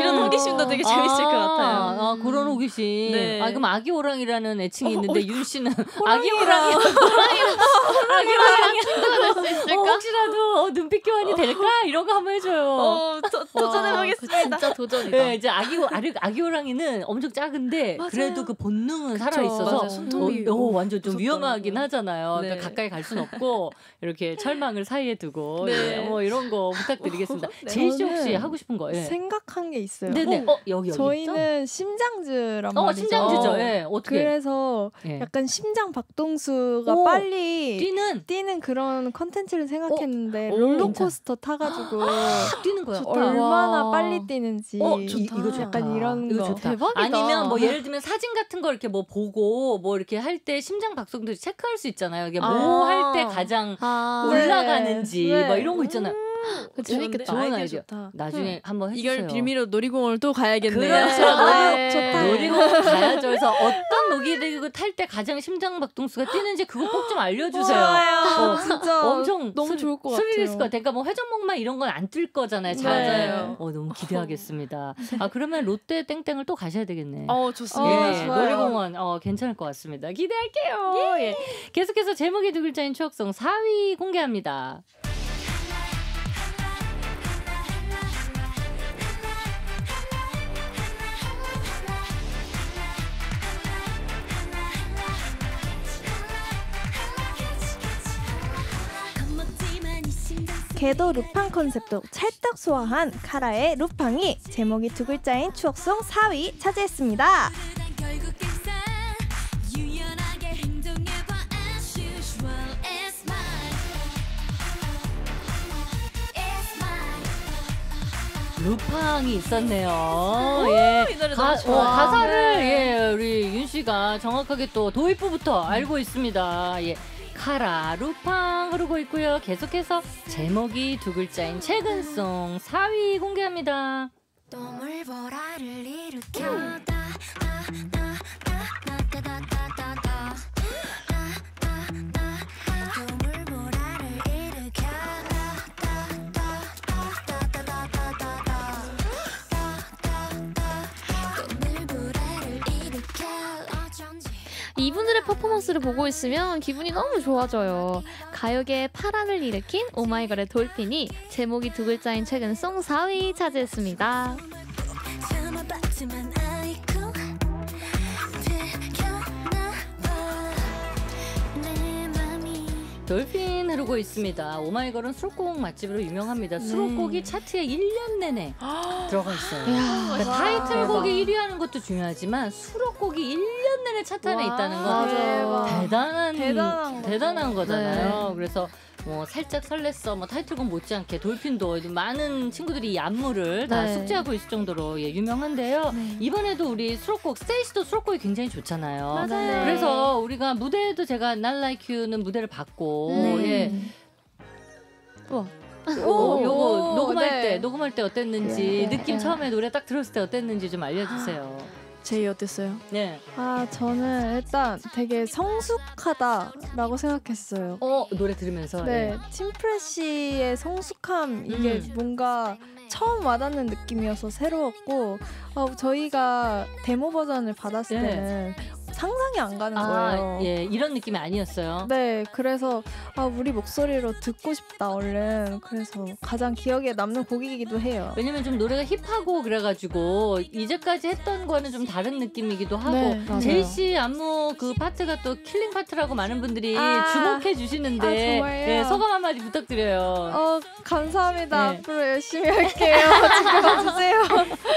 S3: 이런 호기심도 되게 재밌을 것 같아요.
S5: 아, 그런 호기심.
S3: 네.
S5: 아, 그럼 아기 호랑이라는 애칭이
S3: 어,
S5: 있는데
S3: 어,
S5: 윤 씨는 아기 호랑이, 아기 호랑이 [laughs]
S2: 될수
S5: 어,
S2: 있을까?
S5: 혹시라도 어, 눈빛 교환이 될까? 이런 거 한번 해줘요.
S3: 어, 도, 도전해보겠습니다.
S2: 와, 진짜 도전이다.
S5: 네, 이제 아기 호- 아기, 아기 호랑이는 엄청 작은데
S3: 맞아요.
S5: 그래도 그 본능은 살아 있어서.
S3: 손톱이
S5: 어, 어, 완전 좀. 위험하긴 하잖아요.
S3: 네.
S5: 그러니까 가까이 갈 순 없고 이렇게 [laughs] 철망을 사이에 두고
S3: 네.
S5: 예, 뭐 이런 거 부탁드리겠습니다. [laughs]
S3: 네.
S5: 재이 씨 혹시 하고 싶은 거? 예.
S6: 생각한 게 있어요.
S5: 네네. 어 여기 여기 있죠?
S6: 저희는 심장즈란
S5: 어
S6: 말이죠.
S5: 심장즈죠. 예. 어떻게?
S6: 그래서
S5: 예.
S6: 약간 심장 박동수가
S5: 오,
S6: 빨리
S5: 뛰는
S6: 뛰는 그런 컨텐츠를 생각했는데
S3: 오,
S6: 롤러코스터 타가지고
S5: 뛰는 거야.
S3: 좋다.
S6: 얼마나
S2: 와.
S6: 빨리 뛰는지
S5: 어,
S3: 좋다.
S5: 이, 이거 좋다.
S6: 약간 이런
S5: 이거
S6: 거.
S5: 좋다.
S2: 대박이다.
S5: 아니면 뭐 예를 들면 사진 같은 거 이렇게 뭐 보고 뭐 이렇게 할 때 심장 박동도 체크할 수 있잖아요. 이게 뭐
S2: 아.
S5: 할때 가장
S2: 아,
S6: 네.
S5: 올라가는지
S6: 네.
S5: 뭐 이런 거 있잖아요.
S2: 그 재밌겠다.
S5: 좋은
S3: 아이디어. 좋다.
S5: 나중에 한번 해주세요.
S3: 이걸 빌미로 놀이공원을 또 가야겠네요.
S5: 그렇죠.
S6: 아,
S2: 네.
S6: 좋다.
S5: 놀이공원 가야죠. 그래서 [laughs] 어떤 놀이기구 탈때 가장 심장 박동수가 뛰는지 그거 꼭 좀 알려주세요. 어,
S6: 진짜
S5: 엄청
S6: 너무 좋을 것
S5: 스릴 있을
S6: 같아요.
S5: 것 같아요. 그러니까 뭐 회전목마 이런 건 안 뛸 거잖아요. 잘.
S3: 맞아요.
S5: 어, 너무 기대하겠습니다. 아 그러면 롯데 땡땡을 또 가셔야 되겠네.
S3: 어 좋습니다.
S6: 어,
S5: 예. 놀이공원 어, 괜찮을 것 같습니다. 기대할게요. 예. 계속해서 제목이 두 글자인 추억송 4위 공개합니다.
S6: 궤도 루팡 컨셉도 찰떡 소화한 카라의 루팡이 제목이 두 글자인 추억송 4위 차지했습니다.
S5: 루팡이 있었네요. 예.
S3: 이 노래
S5: 가. 어, 가사를 예, 우리 윤 씨가 정확하게 또 도입부부터 알고 있습니다. 예. 카라 루팡 흐르고 있고요. 계속해서 제목이 두 글자인 최근송 4위 공개합니다.
S4: 또 물보라를 일으켜 따
S2: 이분들의 퍼포먼스를 보고 있으면 기분이 너무 좋아져요. 가요계의 파란을 일으킨 오마이걸의 돌핀이 제목이 두 글자인 최근 송 4위 차지했습니다.
S5: 돌핀 흐르고 있습니다. 오마이걸은 수록곡 맛집으로 유명합니다. 수록곡이 차트에 1년 내내 [gasps] 들어가 있어요. 그러니까 타이틀곡이 1위 하는 것도 중요하지만 수록곡이 1년 내내 차트 안에
S3: 와,
S5: 있다는 건. 대단한
S6: 대단한
S5: 대단한. 거잖아요. 그래서 뭐 살짝 설렜어. 뭐 타이틀곡 못지않게 돌핀도 많은 친구들이 이 안무를 다
S2: 네.
S5: 숙지하고 있을 정도로 예, 유명한데요. 이번에도 우리 수록곡 스테이시도 수록곡이 굉장히 좋잖아요.
S2: 맞아요.
S5: 그래서 우리가 무대에도 제가 Not Like You는 무대를 봤고
S2: 네.
S5: 예.
S2: 우와.
S5: 오, 요거
S6: 오,
S5: 녹음할
S6: 네.
S5: 때 녹음할 때 어땠는지
S6: 네.
S5: 느낌 처음에 노래 딱 들었을 때 어땠는지 좀 알려주세요.
S3: 제이 어땠어요?
S5: 네.
S6: 아 저는 일단 되게 성숙하다라고 생각했어요.
S5: 어 노래 들으면서
S6: 네, 팀프레쉬의 성숙함 이게
S5: 음.
S6: 뭔가 처음 와닿는 느낌이어서 새로웠고 어, 저희가 데모 버전을 받았을
S5: 네.
S6: 때는 상상이 안 가는
S5: 아,
S6: 거예요.
S5: 예, 이런 느낌이 아니었어요.
S6: 네, 그래서 아, 우리 목소리로 듣고 싶다 얼른. 그래서 가장 기억에 남는 곡이기도 해요.
S5: 왜냐면 좀 노래가 힙하고 그래가지고 이제까지 했던 거는 좀 다른 느낌이기도 하고
S6: 네.
S5: 재이 씨 안무 그 파트가 또 killing part라고 많은 분들이
S6: 아.
S5: 주목해 주시는데
S6: 아?
S5: 예, 소감 한마디 부탁드려요.
S6: 어, 감사합니다.
S5: 네.
S6: 앞으로 열심히 할게요. [laughs] 지켜봐 주세요.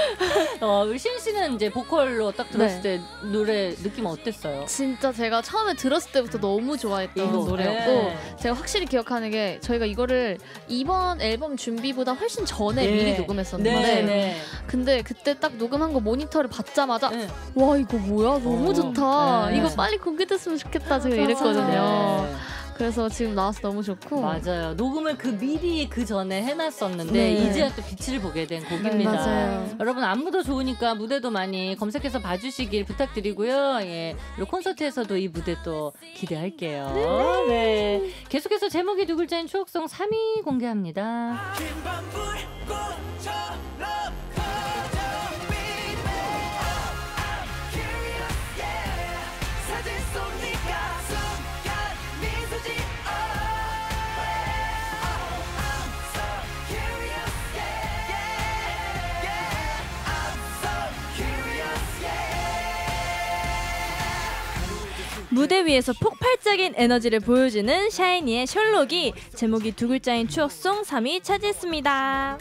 S6: [laughs]
S5: 어, 우리 시은 씨는 이제 보컬로 딱 들었을
S2: 네.
S5: 때 노래 느낌 어땠어요?
S2: 진짜 제가 처음에 들었을 때부터 너무 좋아했던
S5: 이거.
S2: 노래였고
S5: 네.
S2: 제가 확실히 기억하는 게 저희가 이거를 이번 앨범 준비보다 훨씬 전에
S5: 네.
S2: 미리 녹음했었는데
S5: 네, 네.
S2: 근데 그때 딱 녹음한 거 모니터를 받자마자
S5: 네.
S2: 와 이거 뭐야 너무
S5: 어,
S2: 좋다
S5: 네.
S2: 이거 빨리 공개됐으면 좋겠다 제가 이랬거든요
S5: 네.
S2: 그래서 지금 나와서 너무 좋고.
S5: 맞아요. 녹음을 그 미리 그 전에 해놨었는데
S2: 네.
S5: 이제야 또 빛을 보게 된 곡입니다.
S2: 맞아요.
S5: 여러분 안무도 좋으니까 무대도 많이 검색해서 봐주시길 부탁드리고요. 예, 그리고 콘서트에서도 이 무대 또 기대할게요. 네. 계속해서 제목이 두 글자인 추억송 3위 공개합니다.
S3: 무대 위에서 폭발적인 에너지를 보여주는 샤이니의 셜록이 제목이 두 글자인 추억송 3위 차지했습니다.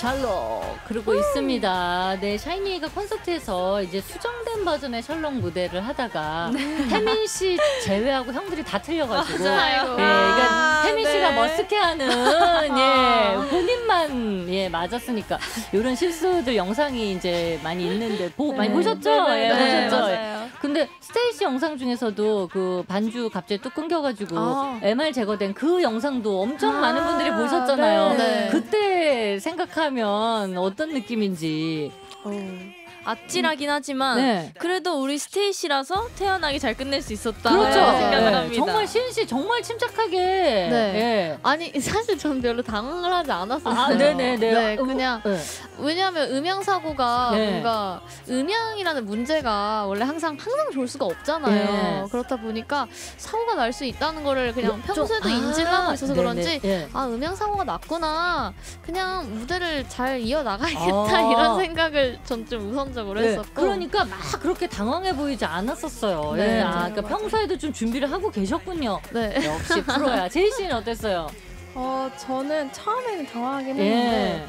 S5: 샬록 그러고 있습니다. 네, 샤이니가 콘서트에서 이제 수정된 버전의 셜록 무대를 하다가 태민 씨 제외하고 형들이 다 틀려가지고
S2: 맞아요.
S5: 예, 그러니까
S3: 아,
S5: 태민 씨가
S3: 네.
S5: 머쓱해하는 [laughs] 예 본인만 예 맞았으니까 이런 실수들 영상이 이제 많이 있는데 보 많이
S3: 네.
S5: 보셨죠?
S3: 네,
S5: 예,
S3: 네,
S5: 보셨죠?
S3: 맞아요.
S5: 근데 스테이시 영상 중에서도 그 반주 갑자기 뚝 끊겨가지고
S3: 아.
S5: MR 제거된 그 영상도 엄청
S3: 아,
S5: 많은 분들이 보셨잖아요.
S2: 네.
S5: 그때 생각하면 어떤 느낌인지.
S3: 아찔하긴 하지만
S5: 네.
S3: 그래도 우리 스테이시라서 태연하게 잘 끝낼 수 있었다.
S5: 그렇죠.
S3: 생각을
S5: 네.
S3: 합니다.
S5: 정말 시은 씨 정말 침착하게.
S2: 네.
S5: 예.
S2: 아니 사실 전 별로 당황을 하지 않았었어요.
S5: 아, 네네네.
S2: 네,
S5: 어,
S2: 그냥
S5: 네.
S2: 왜냐하면 음향 사고가
S5: 네.
S2: 뭔가 음향이라는 문제가 원래 항상 항상 좋을 수가 없잖아요.
S5: 네.
S2: 그렇다 보니까 사고가 날 수 있다는 거를 그냥
S5: 좀-
S2: 평소에도
S5: 아,
S2: 인지를 하고 있어서
S5: 네네.
S2: 그런지
S5: 예.
S2: 아 음향 사고가 났구나. 그냥 무대를 잘 이어 나가야겠다
S5: 아.
S2: 이런 생각을 전 좀 우선 적으로
S5: 네,
S2: 했었고.
S5: 그러니까 막 그렇게 당황해 보이지 않았었어요.
S2: 네,
S5: 예. 아,
S2: 맞아요,
S5: 그러니까 평소에도 좀 준비를 하고 계셨군요.
S2: 네.
S5: 역시 프로야. [laughs] 제이 씨는 어땠어요?
S6: 어 저는 처음에는 당황하긴
S5: 예.
S6: 했는데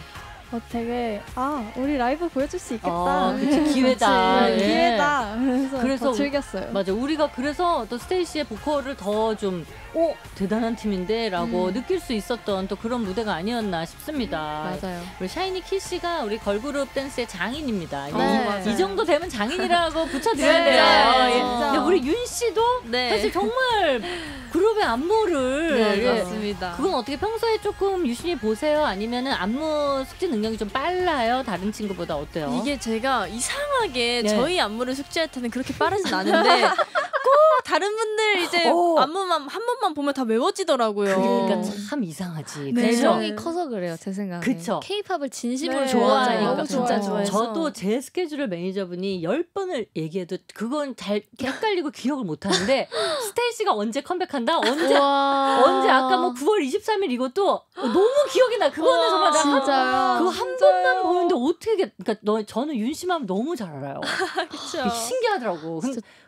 S6: 어, 되게 아 우리 라이브 보여줄 수 있겠다.
S5: 어, 그치, [laughs] 기회다.
S6: 그치,
S5: 예.
S6: 기회다. 그래서,
S5: 그래서
S6: 더 즐겼어요.
S5: 맞아. 우리가 그래서 또 스테이시의 보컬을 더 좀, 어, 대단한 팀인데? 라고
S2: 음.
S5: 느낄 수 있었던 또 그런 무대가 아니었나 싶습니다.
S2: 맞아요.
S5: 우리 샤이니 키 씨가 우리 걸그룹 댄스의 장인입니다. 이-
S2: 네.
S5: 이,
S2: 맞아요.
S5: 정도 되면 장인이라고 [laughs] 붙여드려야
S3: 네,
S5: 돼요. 예.
S3: 진짜.
S5: 근데 우리 윤 씨도
S3: 네.
S5: 사실 정말 그룹의 안무를
S2: 네,
S5: 예.
S3: 맞습니다.
S5: 그건 어떻게 평소에 조금 유심히 보세요? 아니면은 안무 숙지 능력이 좀 빨라요? 다른 친구보다 어때요?
S3: 이게 제가 이상하게
S5: 네.
S3: 저희 안무를 숙지할 때는 그렇게 빠르진 않은데 [laughs] 꼭 다른 분 들 이제
S5: 오.
S3: 안무만 한 번만 보면 다 외워지더라고요.
S5: 그러니까 참 이상하지.
S3: 네.
S5: 그죠?
S2: 애정이 커서 그래요, 제 생각에.
S5: 그쵸.
S2: 케이팝을 진심으로
S6: 네.
S2: 좋아하니까.
S3: 진짜. 좋아해서.
S5: 저도 제 스케줄을 매니저분이 열 번을 얘기해도 그건 잘 헷갈리고 기억을 못 하는데 [laughs] 스테이시가 언제 컴백한다? 언제
S2: 와.
S5: 언제 아까 뭐 9월 23일 이것도 너무 기억이 나. 그거는 정말 내가 한,
S2: 진짜요.
S5: 그거 한 번만 보는데 어떻게 그러니까 너 저는 윤 씨만 너무 잘 알아요. [laughs] 신기하더라고.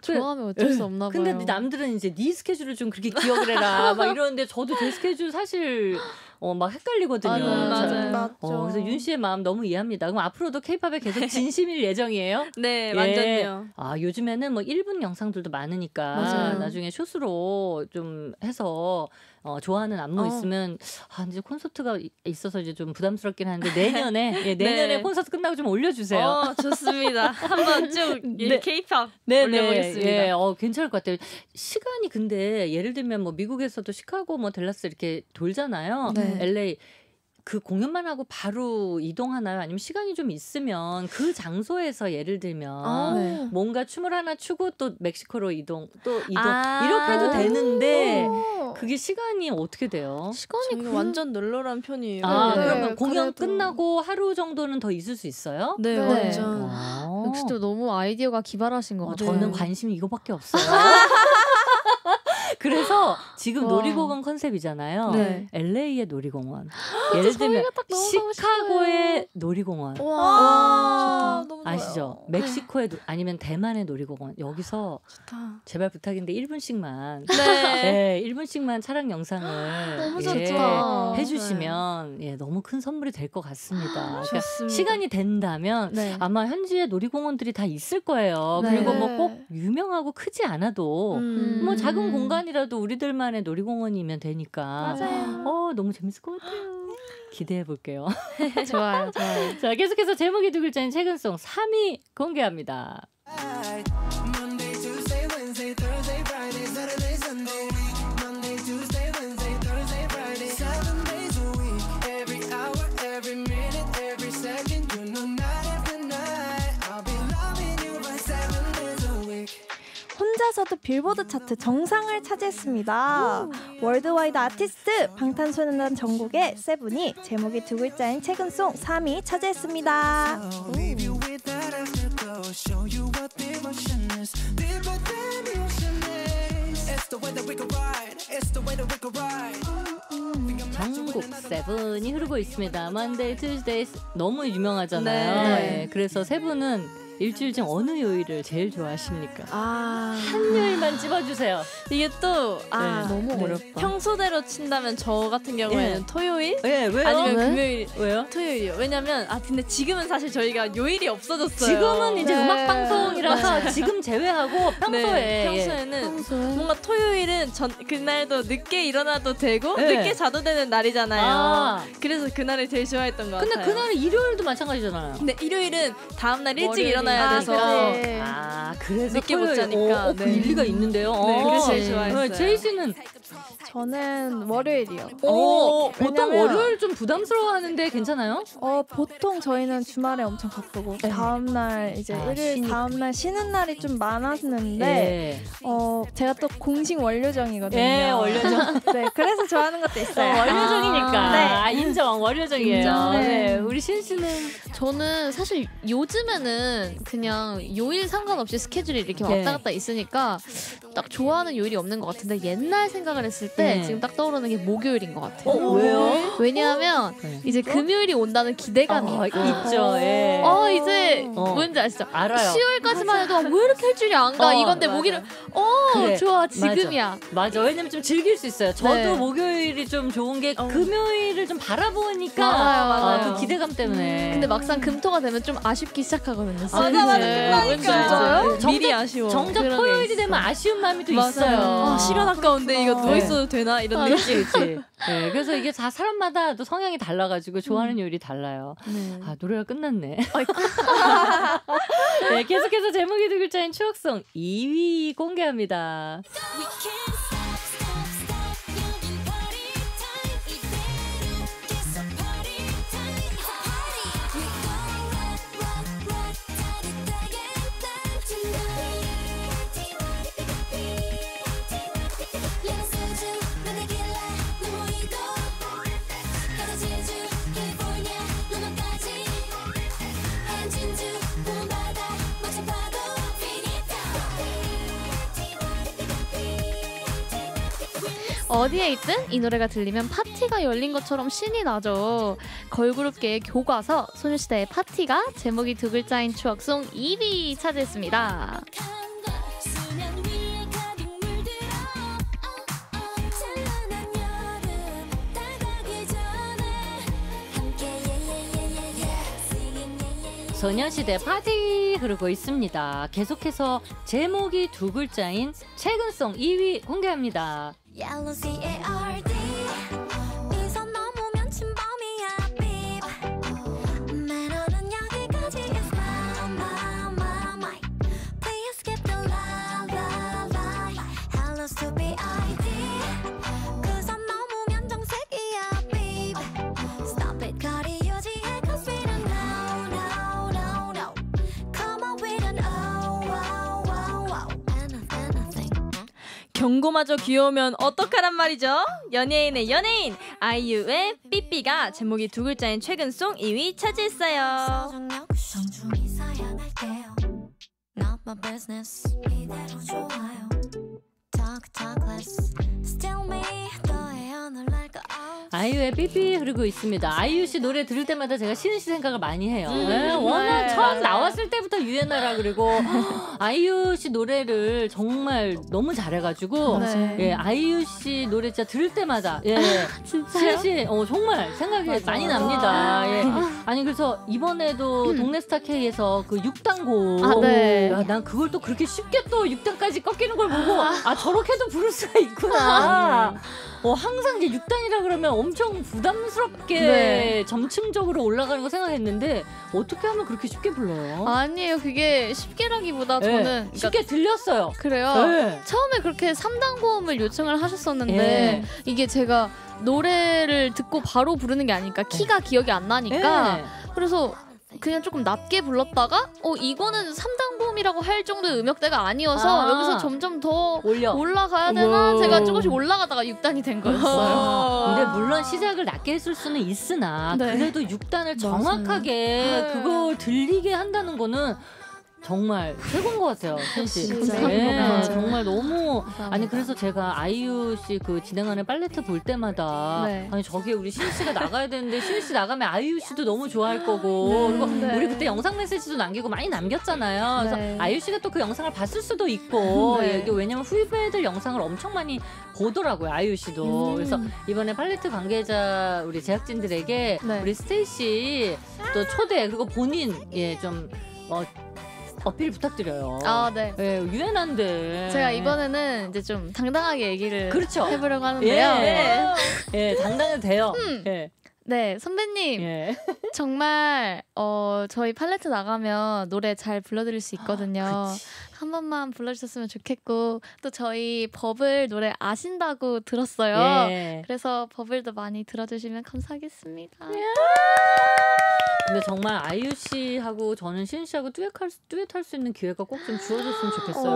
S5: 그래.
S2: 좋아하면 어쩔 수 없나 봐요.
S5: 근데 남들은 이제 네 스케줄을 좀 그렇게 기억을 해라 [laughs] 막 이러는데 저도 제 스케줄 사실 어 막 헷갈리거든요.
S2: 맞아요,
S5: 잘.
S3: 맞아요.
S5: 어, 그래서 윤 씨의 마음 너무 이해합니다. 그럼 앞으로도 케이팝에 계속 [laughs] 진심일 예정이에요?
S3: 네,
S5: 예.
S3: 완전요.
S5: 아, 요즘에는 뭐 1분 영상들도 많으니까
S2: 맞아요.
S5: 나중에 숏으로 좀 해서 어, 좋아하는 안무
S3: 어.
S5: 있으면 아, 이제 콘서트가 이- 있어서 이제 좀 부담스럽긴 한데 [laughs] 내년에 예, 내년에
S3: 네.
S5: 콘서트 끝나고 좀 올려주세요.
S3: 어, 좋습니다. [laughs] 한번 쭉
S5: 네.
S3: 케이팝
S5: 네네.
S3: 올려보겠습니다.
S5: 예, 어, 괜찮을 것 같아요. 시간이 근데 예를 들면 뭐 미국에서도 시카고 뭐 델라스 이렇게 돌잖아요.
S2: 네.
S5: LA 그 공연만 하고 바로 이동하나요? 아니면 시간이 좀 있으면 그 장소에서 예를 들면
S3: 아,
S2: 네.
S5: 뭔가 춤을 하나 추고 또 멕시코로 이동 또 이동
S3: 아.
S5: 이렇게 해도 되는데
S6: 오.
S5: 그게 시간이 어떻게 돼요?
S2: 시간이 그...
S3: 완전 널널한 편이에요.
S5: 아
S6: 네,
S5: 그러면 공연
S6: 그래도.
S5: 끝나고 하루 정도는 더 있을 수 있어요?
S3: 네,
S6: 네.
S3: 완전.
S5: 아.
S2: 역시 또 너무 아이디어가 기발하신 것
S5: 어,
S2: 같아요.
S5: 저는 관심이 이거밖에 없어요. [laughs] 그래서 지금
S2: 와.
S5: 놀이공원 컨셉이잖아요.
S2: 네.
S5: LA의 놀이공원. 예를 들면 시카고의 놀이공원.
S3: 와,
S6: 너무
S5: 아시죠?
S6: 좋아요.
S5: 멕시코의 노- 아니면 대만의 놀이공원. 여기서
S3: 좋다.
S5: 제발 부탁인데 1분씩만
S3: 네. [laughs]
S5: 네, 1분씩만 촬영 영상을 [gasps]
S2: 너무
S5: 예,
S2: 좋다.
S5: 해주시면 예, 너무 큰 선물이 될 것 같습니다. 그러니까
S3: 좋습니다.
S5: 시간이 된다면
S2: 네.
S5: 아마 현지에 놀이공원들이 다 있을 거예요.
S2: 네.
S5: 그리고 뭐 꼭 유명하고 크지 않아도
S3: 음.
S5: 뭐 작은
S2: 음.
S5: 공간이라도 우리들만의 놀이공원이면 되니까
S6: 맞아요.
S5: 어 너무 재밌을 것 같아요. 기대해 볼게요. [laughs]
S2: 좋아요, 좋아요.
S5: 자, 계속해서 제목이 두 글자인 최근송 3위 공개합니다.
S6: 혼자서도 빌보드 차트 정상을 차지했습니다. worldwide 아티스트 방탄소년단 정국의 Seven이 제목이 두 글자인 최근송 3위 차지했습니다.
S5: 정국 Seven이 흐르고 있습니다. Monday, Tuesday 너무 유명하잖아요.
S3: 네.
S5: 예, 그래서 Seven은 일주일 중 어느 요일을 제일 좋아하십니까?
S3: 아
S5: 한 요일만 찝어주세요.
S3: 이게 또 아,
S5: 네.
S2: 너무
S3: 네.
S2: 어렵다.
S3: 평소대로 친다면 저 같은 경우에는
S5: 예.
S3: 토요일
S5: 예, 왜요?
S3: 아니면
S2: 왜?
S3: 금요일
S5: 왜요?
S3: 토요일이요. 왜냐면 아 근데 지금은 사실 저희가 요일이 없어졌어요.
S5: 지금은 이제
S6: 네.
S5: 음악 방송이라서 지금 제외하고 평소에
S3: 네,
S5: 예.
S3: 평소에는
S2: 평소에
S3: 뭔가 토요일은 전 그날도 늦게 일어나도 되고
S5: 네.
S3: 늦게 자도 되는 날이잖아요.
S5: 아.
S3: 그래서 그날을 제일 좋아했던 것
S5: 근데
S3: 같아요.
S5: 그날은 일요일도 마찬가지잖아요.
S3: 근데 일요일은 다음 날 일찍
S5: 월요일이-
S3: 일어나야
S6: 아,
S3: 돼서
S6: 그치.
S5: 아, 그래서
S3: 늦게 못
S5: 토요일.
S3: 자니까.
S5: 어, 어, 그
S3: 네.
S5: 일리가 있는데요.
S3: 네,
S5: 어.
S3: 그래서 제일
S2: 네.
S3: 좋아했어요.
S5: 네, 제이 씨는
S6: 저는 월요일이요.
S5: 어, 보통
S6: 왜냐면-
S5: 월요일 좀 부담스러워하는데 괜찮아요?
S6: 어 보통 저희는 주말에 엄청 바쁘고 다음 날 이제
S5: 아,
S6: 일요일
S5: 쉬니까.
S6: 다음 날 쉬는 날이 좀 많았는데
S5: 네.
S6: 어 제가 또 공식 월요정이거든요.
S5: 예, 월요정. [laughs]
S6: 네, 그래서 좋아하는 것도
S5: 어,
S6: 있어요.
S5: 월요정이니까.
S6: 네.
S5: 아, 인정, 월요정이에요.
S2: 인정.
S5: 네.
S6: 네.
S5: 우리 신 씨는
S2: 저는 사실 요즘에는 그냥 요일 상관없이 스케줄이 이렇게
S5: 네.
S2: 왔다 갔다 있으니까 딱 좋아하는 요일이 없는 것 같은데 옛날 생각을 했을 때
S5: 네.
S2: 지금 딱 떠오르는 게 목요일인 것 같아요.
S5: 어, 왜요?
S2: 왜냐하면
S5: 네.
S2: 이제 금요일이 온다는 기대감이
S5: 어,
S2: 있고
S5: 있죠. 예.
S2: 어 이제
S5: 어.
S2: 뭔지 아시죠?
S5: 알아요.
S2: 10월까지만 해도 왜 이렇게 일주일이 안 가?
S5: 어,
S2: 이건데
S3: 맞아.
S2: 목요일 어
S5: 그래,
S2: 좋아 지금이야.
S5: 맞아. 왜냐면 좀 즐길 수 있어요. 저도
S2: 네.
S5: 목요일이 좀 좋은 게
S3: 어.
S5: 금요일을 좀 바라보니까
S2: 맞아요, 맞아요.
S5: 어, 그 기대감 때문에.
S2: 근데 막상 금토가 되면 좀 아쉽기 시작하거든요.
S5: 맞아, 맞아. 진짜요?
S2: 알죠?
S5: 정작-
S3: 미리 아쉬워.
S5: 정작 토요일이. 되면 아쉬운 마음이 또. 있어요.
S3: 아, 시간 아까운데 이거 누워 있어 도 되나 이런 느낌.
S5: 그렇지, 그렇지. 네, 그래서 이게 다 사람마다 또 성향이 달라가지고 좋아하는 요일이 달라요.
S2: 네.
S5: 아 노래가 끝났네. [laughs] 네, 계속해서 제목이 두 글자인 추억송 2위 공개합니다.
S2: 어디에 있든 이 노래가 들리면 파티가 열린 것처럼 신이 나죠. 걸그룹계의 교과서 소녀시대의 파티가 제목이 두 글자인 추억송 2위 차지했습니다.
S4: 수면 위에 가득 물들어 찬란한 여름 다가기 전에 함께 예예예예예 singing 예예예
S5: 소녀시대 파티 흐르고 있습니다. 계속해서 제목이 두 글자인 최근송 2위 공개합니다.
S4: Yellow C A R
S3: 경고마저 귀여우면 어떡하란 말이죠? 연예인의 연예인 아이유의 삐삐가 제목이 두 글자인 최근 송 2위 차지했어요.
S5: 아이유의 삐삐 흐르고 있습니다. 아이유 씨 노래 들을 때마다 제가 신은 씨 생각을 많이 해요.
S3: 음,
S5: 네, 워낙
S3: 네,
S5: 처음. 나왔을 때부터 유엔아라 그리고 [gasps] 아이유 씨 노래를 정말 너무 잘해가지고
S2: 네.
S5: 예, 아이유 씨 노래 진짜 들을 때마다 예? [laughs] 신은 씨 어, 정말 생각이
S2: 맞아.
S5: 많이 납니다. 예. 아니 그래서 이번에도 동네 스타 K에서 그 6단곡
S2: 아, 네.
S5: 야, 난 그걸 또 그렇게 쉽게 또 6단까지 꺾이는 걸 보고 아 저렇게도 부를 수가 있구나. [laughs] 어, 항상 이제 6단이라 그러면 엄청 부담스럽게
S2: 네.
S5: 점층적으로 올라가는 거 생각했는데 어떻게 하면 그렇게 쉽게 불러요?
S2: 아니에요. 그게 쉽게라기보다
S5: 네,
S2: 저는 그러니까
S5: 쉽게 들렸어요.
S2: 그래요.
S5: 네.
S2: 처음에 그렇게 3단 고음을 요청을 하셨었는데
S5: 예.
S2: 이게 제가 노래를 듣고 바로 부르는 게 아니니까 키가 기억이 안 나니까
S5: 네.
S2: 그래서 그냥 조금 낮게 불렀다가 어 이거는 3단 고음이라고 할 정도의 음역대가 아니어서
S5: 아.
S2: 여기서 점점 더
S5: 올려.
S2: 올라가야 되나. 제가 조금씩 올라가다가 6단이 된 거였어요.
S5: 아, 근데 물론 시작을 낮게 했을 수는 있으나
S2: 네.
S5: 그래도 6단을
S3: 맞아요.
S5: 정확하게
S3: 네.
S5: 그걸 들리게 한다는 거는 정말 최고인 것 같아요, 현 씨. 네. 정말 너무
S2: 감사합니다.
S5: 아니 그래서 제가 아이유 씨 그 진행하는 팔레트 볼 때마다
S2: 네.
S5: 아니 저기에 우리 신 씨가 나가야 되는데 신 씨 나가면 아이유 씨도 너무 좋아할 거고 그리고
S2: 네.
S5: 우리 그때 영상 메시지도 남기고 많이 남겼잖아요. 그래서
S2: 네.
S5: 아이유 씨가 또 그 영상을 봤을 수도 있고
S2: 네.
S5: 이게 왜냐면 후배들 영상을 엄청 많이 보더라고요 아이유 씨도
S2: 음.
S5: 그래서 이번에 팔레트 관계자 우리 제작진들에게
S2: 네.
S5: 우리 스테이씨 또 초대 그리고 본인 예좀 어, 어필 부탁드려요.
S2: 아, 네.
S5: 예, 유연한데.
S2: 제가 이번에는 이제 좀 당당하게 얘기를
S5: 그렇죠.
S2: 해보려고
S5: 예,
S2: 하는데요.
S5: 예, 예, 당당해도 돼요.
S2: 음.
S5: 예,
S2: 네, 선배님.
S5: 예. [laughs]
S2: 정말 어 저희 팔레트 나가면 노래 잘 불러드릴 수 있거든요. 한 번만 불러주셨으면 좋겠고 또 저희 버블 노래 아신다고 들었어요.
S5: 예.
S2: 그래서 버블도 많이 들어주시면 감사하겠습니다.
S5: 근데 정말 아이유 씨하고 저는 신 씨하고 듀엣할 수, 듀엣할 수 있는 기회가 꼭 좀 주어졌으면 좋겠어요.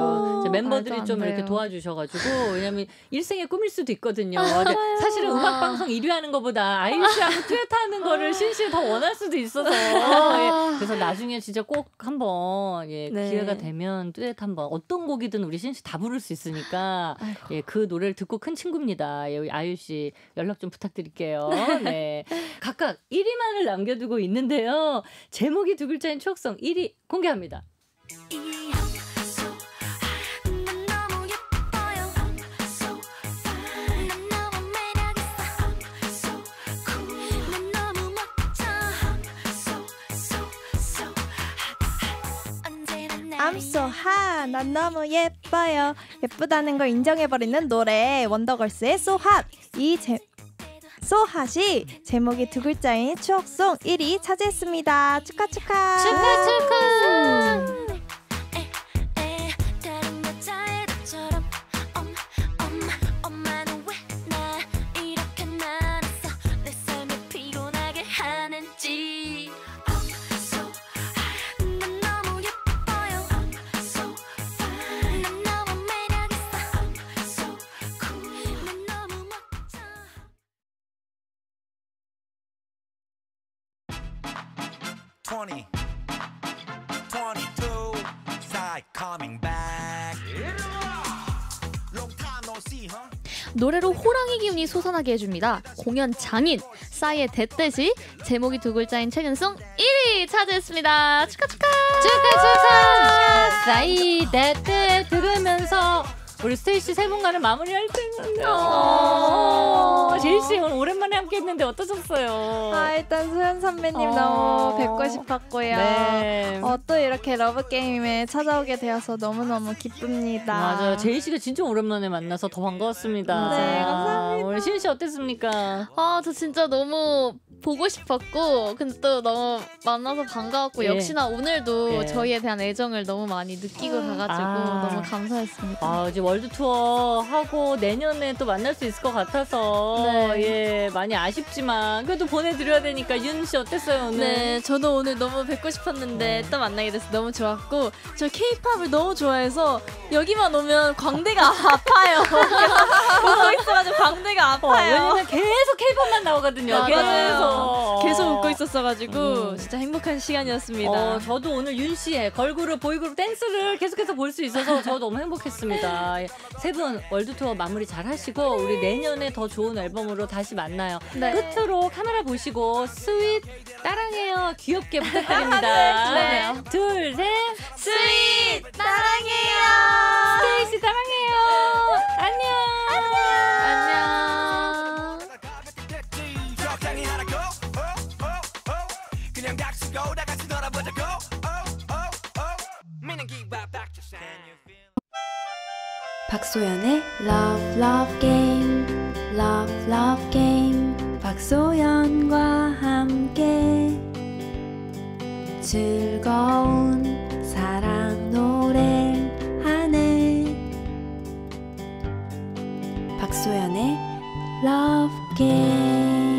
S2: 어,
S5: 멤버들이 좀 이렇게. 도와주셔가지고 왜냐면 일생의 꿈일 수도 있거든요. 근데 사실은 음악 방송 1위 하는 것보다 아이유 씨하고 듀엣하는 거를 신씨더 원할 수도 있어서 예. 그래서 나중에 진짜 꼭 한번 예,
S3: 네.
S5: 기회가 되면 듀엣 한번 어떤 곡이든 우리 신씨 다 부를 수 있으니까 [laughs] 예, 그 노래를 듣고 큰 친구입니다. 예, 아이유 씨 연락 좀 부탁드릴게요. [laughs] 네. 각각 1위만을 남겨두고 있는데요. 제목이 두 글자인 추억성 1위 공개합니다.
S6: I'm so hot. 난 너무 예뻐요. 예쁘다는 걸 인정해버리는 노래 원더걸스의 So Hot. 이 제, Hot이 제목이 두 글자인 추억송 1위 차지했습니다. 축하 축하.
S2: 축하 축하. 노래로 호랑이 기운이 솟아나게 해줍니다. 공연 장인 싸이의 대뜻이 제목이 두 글자인 최근 song 1위 차지했습니다. 축하 축하.
S5: 축하 축하! 싸이 That That 들으면서 우리 스테이씨 세 분과는 마무리할 텐데요. 어, 재이 씨 오늘 오랜만에 함께했는데 어떠셨어요?
S6: 아, 일단 소현 선배님
S5: 어.
S6: 너무 뵙고 싶었고요.
S5: 네.
S6: 어, 또 이렇게 러브 게임에 찾아오게 되어서 너무 너무 기쁩니다.
S5: 맞아요. 제이 씨가 진짜 오랜만에 만나서 더 반가웠습니다.
S6: 네, 감사합니다.
S5: 오늘 신씨 어땠습니까?
S2: 아, 저 진짜 너무 보고 싶었고, 근데 또 너무 만나서 반가웠고,
S5: 예.
S2: 역시나 오늘도
S5: 예.
S2: 저희에 대한 애정을 너무 많이 느끼고 가가지고
S5: 아.
S2: 너무 감사했습니다.
S5: 아, 이제 월드 투어 하고 내년에 또 만날 수 있을 것 같아서
S2: 네.
S5: 예 많이 아쉽지만 그래도 보내드려야 되니까 윤 씨 어땠어요 오늘?
S3: 네, 저도 오늘 너무 뵙고 싶었는데 또 만나게 돼서 너무 좋았고 저 케이팝을 너무 좋아해서 여기만 오면 광대가 아파요. [laughs] 웃고 있어가지고 광대가
S5: 어,
S3: 아파요.
S5: 왜냐면 계속 케이팝만 나오거든요. 계속
S3: 계속 웃고 있었어가지고
S5: 음.
S3: 진짜 행복한 시간이었습니다.
S5: 어, 저도 오늘 윤 씨의 걸그룹, 보이그룹 댄스를 계속해서 볼 수 있어서 저 너무 행복했습니다. 세 분 월드 투어 마무리 잘 하시고 우리 내년에 더 좋은 앨범으로 다시 만나요.
S2: 네.
S5: 끝으로 카메라 보시고 스윗 따랑해요 귀엽게 부탁드립니다.
S2: 네.
S5: 둘, 셋.
S3: 스윗 사랑해요.
S5: 스테이씨 사랑해요. 안녕.
S2: 안녕.
S7: 적당히 하라고. 그냥 닥치고 다 같이 놀아보자고. Oh, oh, oh. 민영기와 박자산.
S8: 박소현의 Love Love Game Love Love Game 박소연과 함께 즐거운 사랑 노래 하네 박소연의 Love Game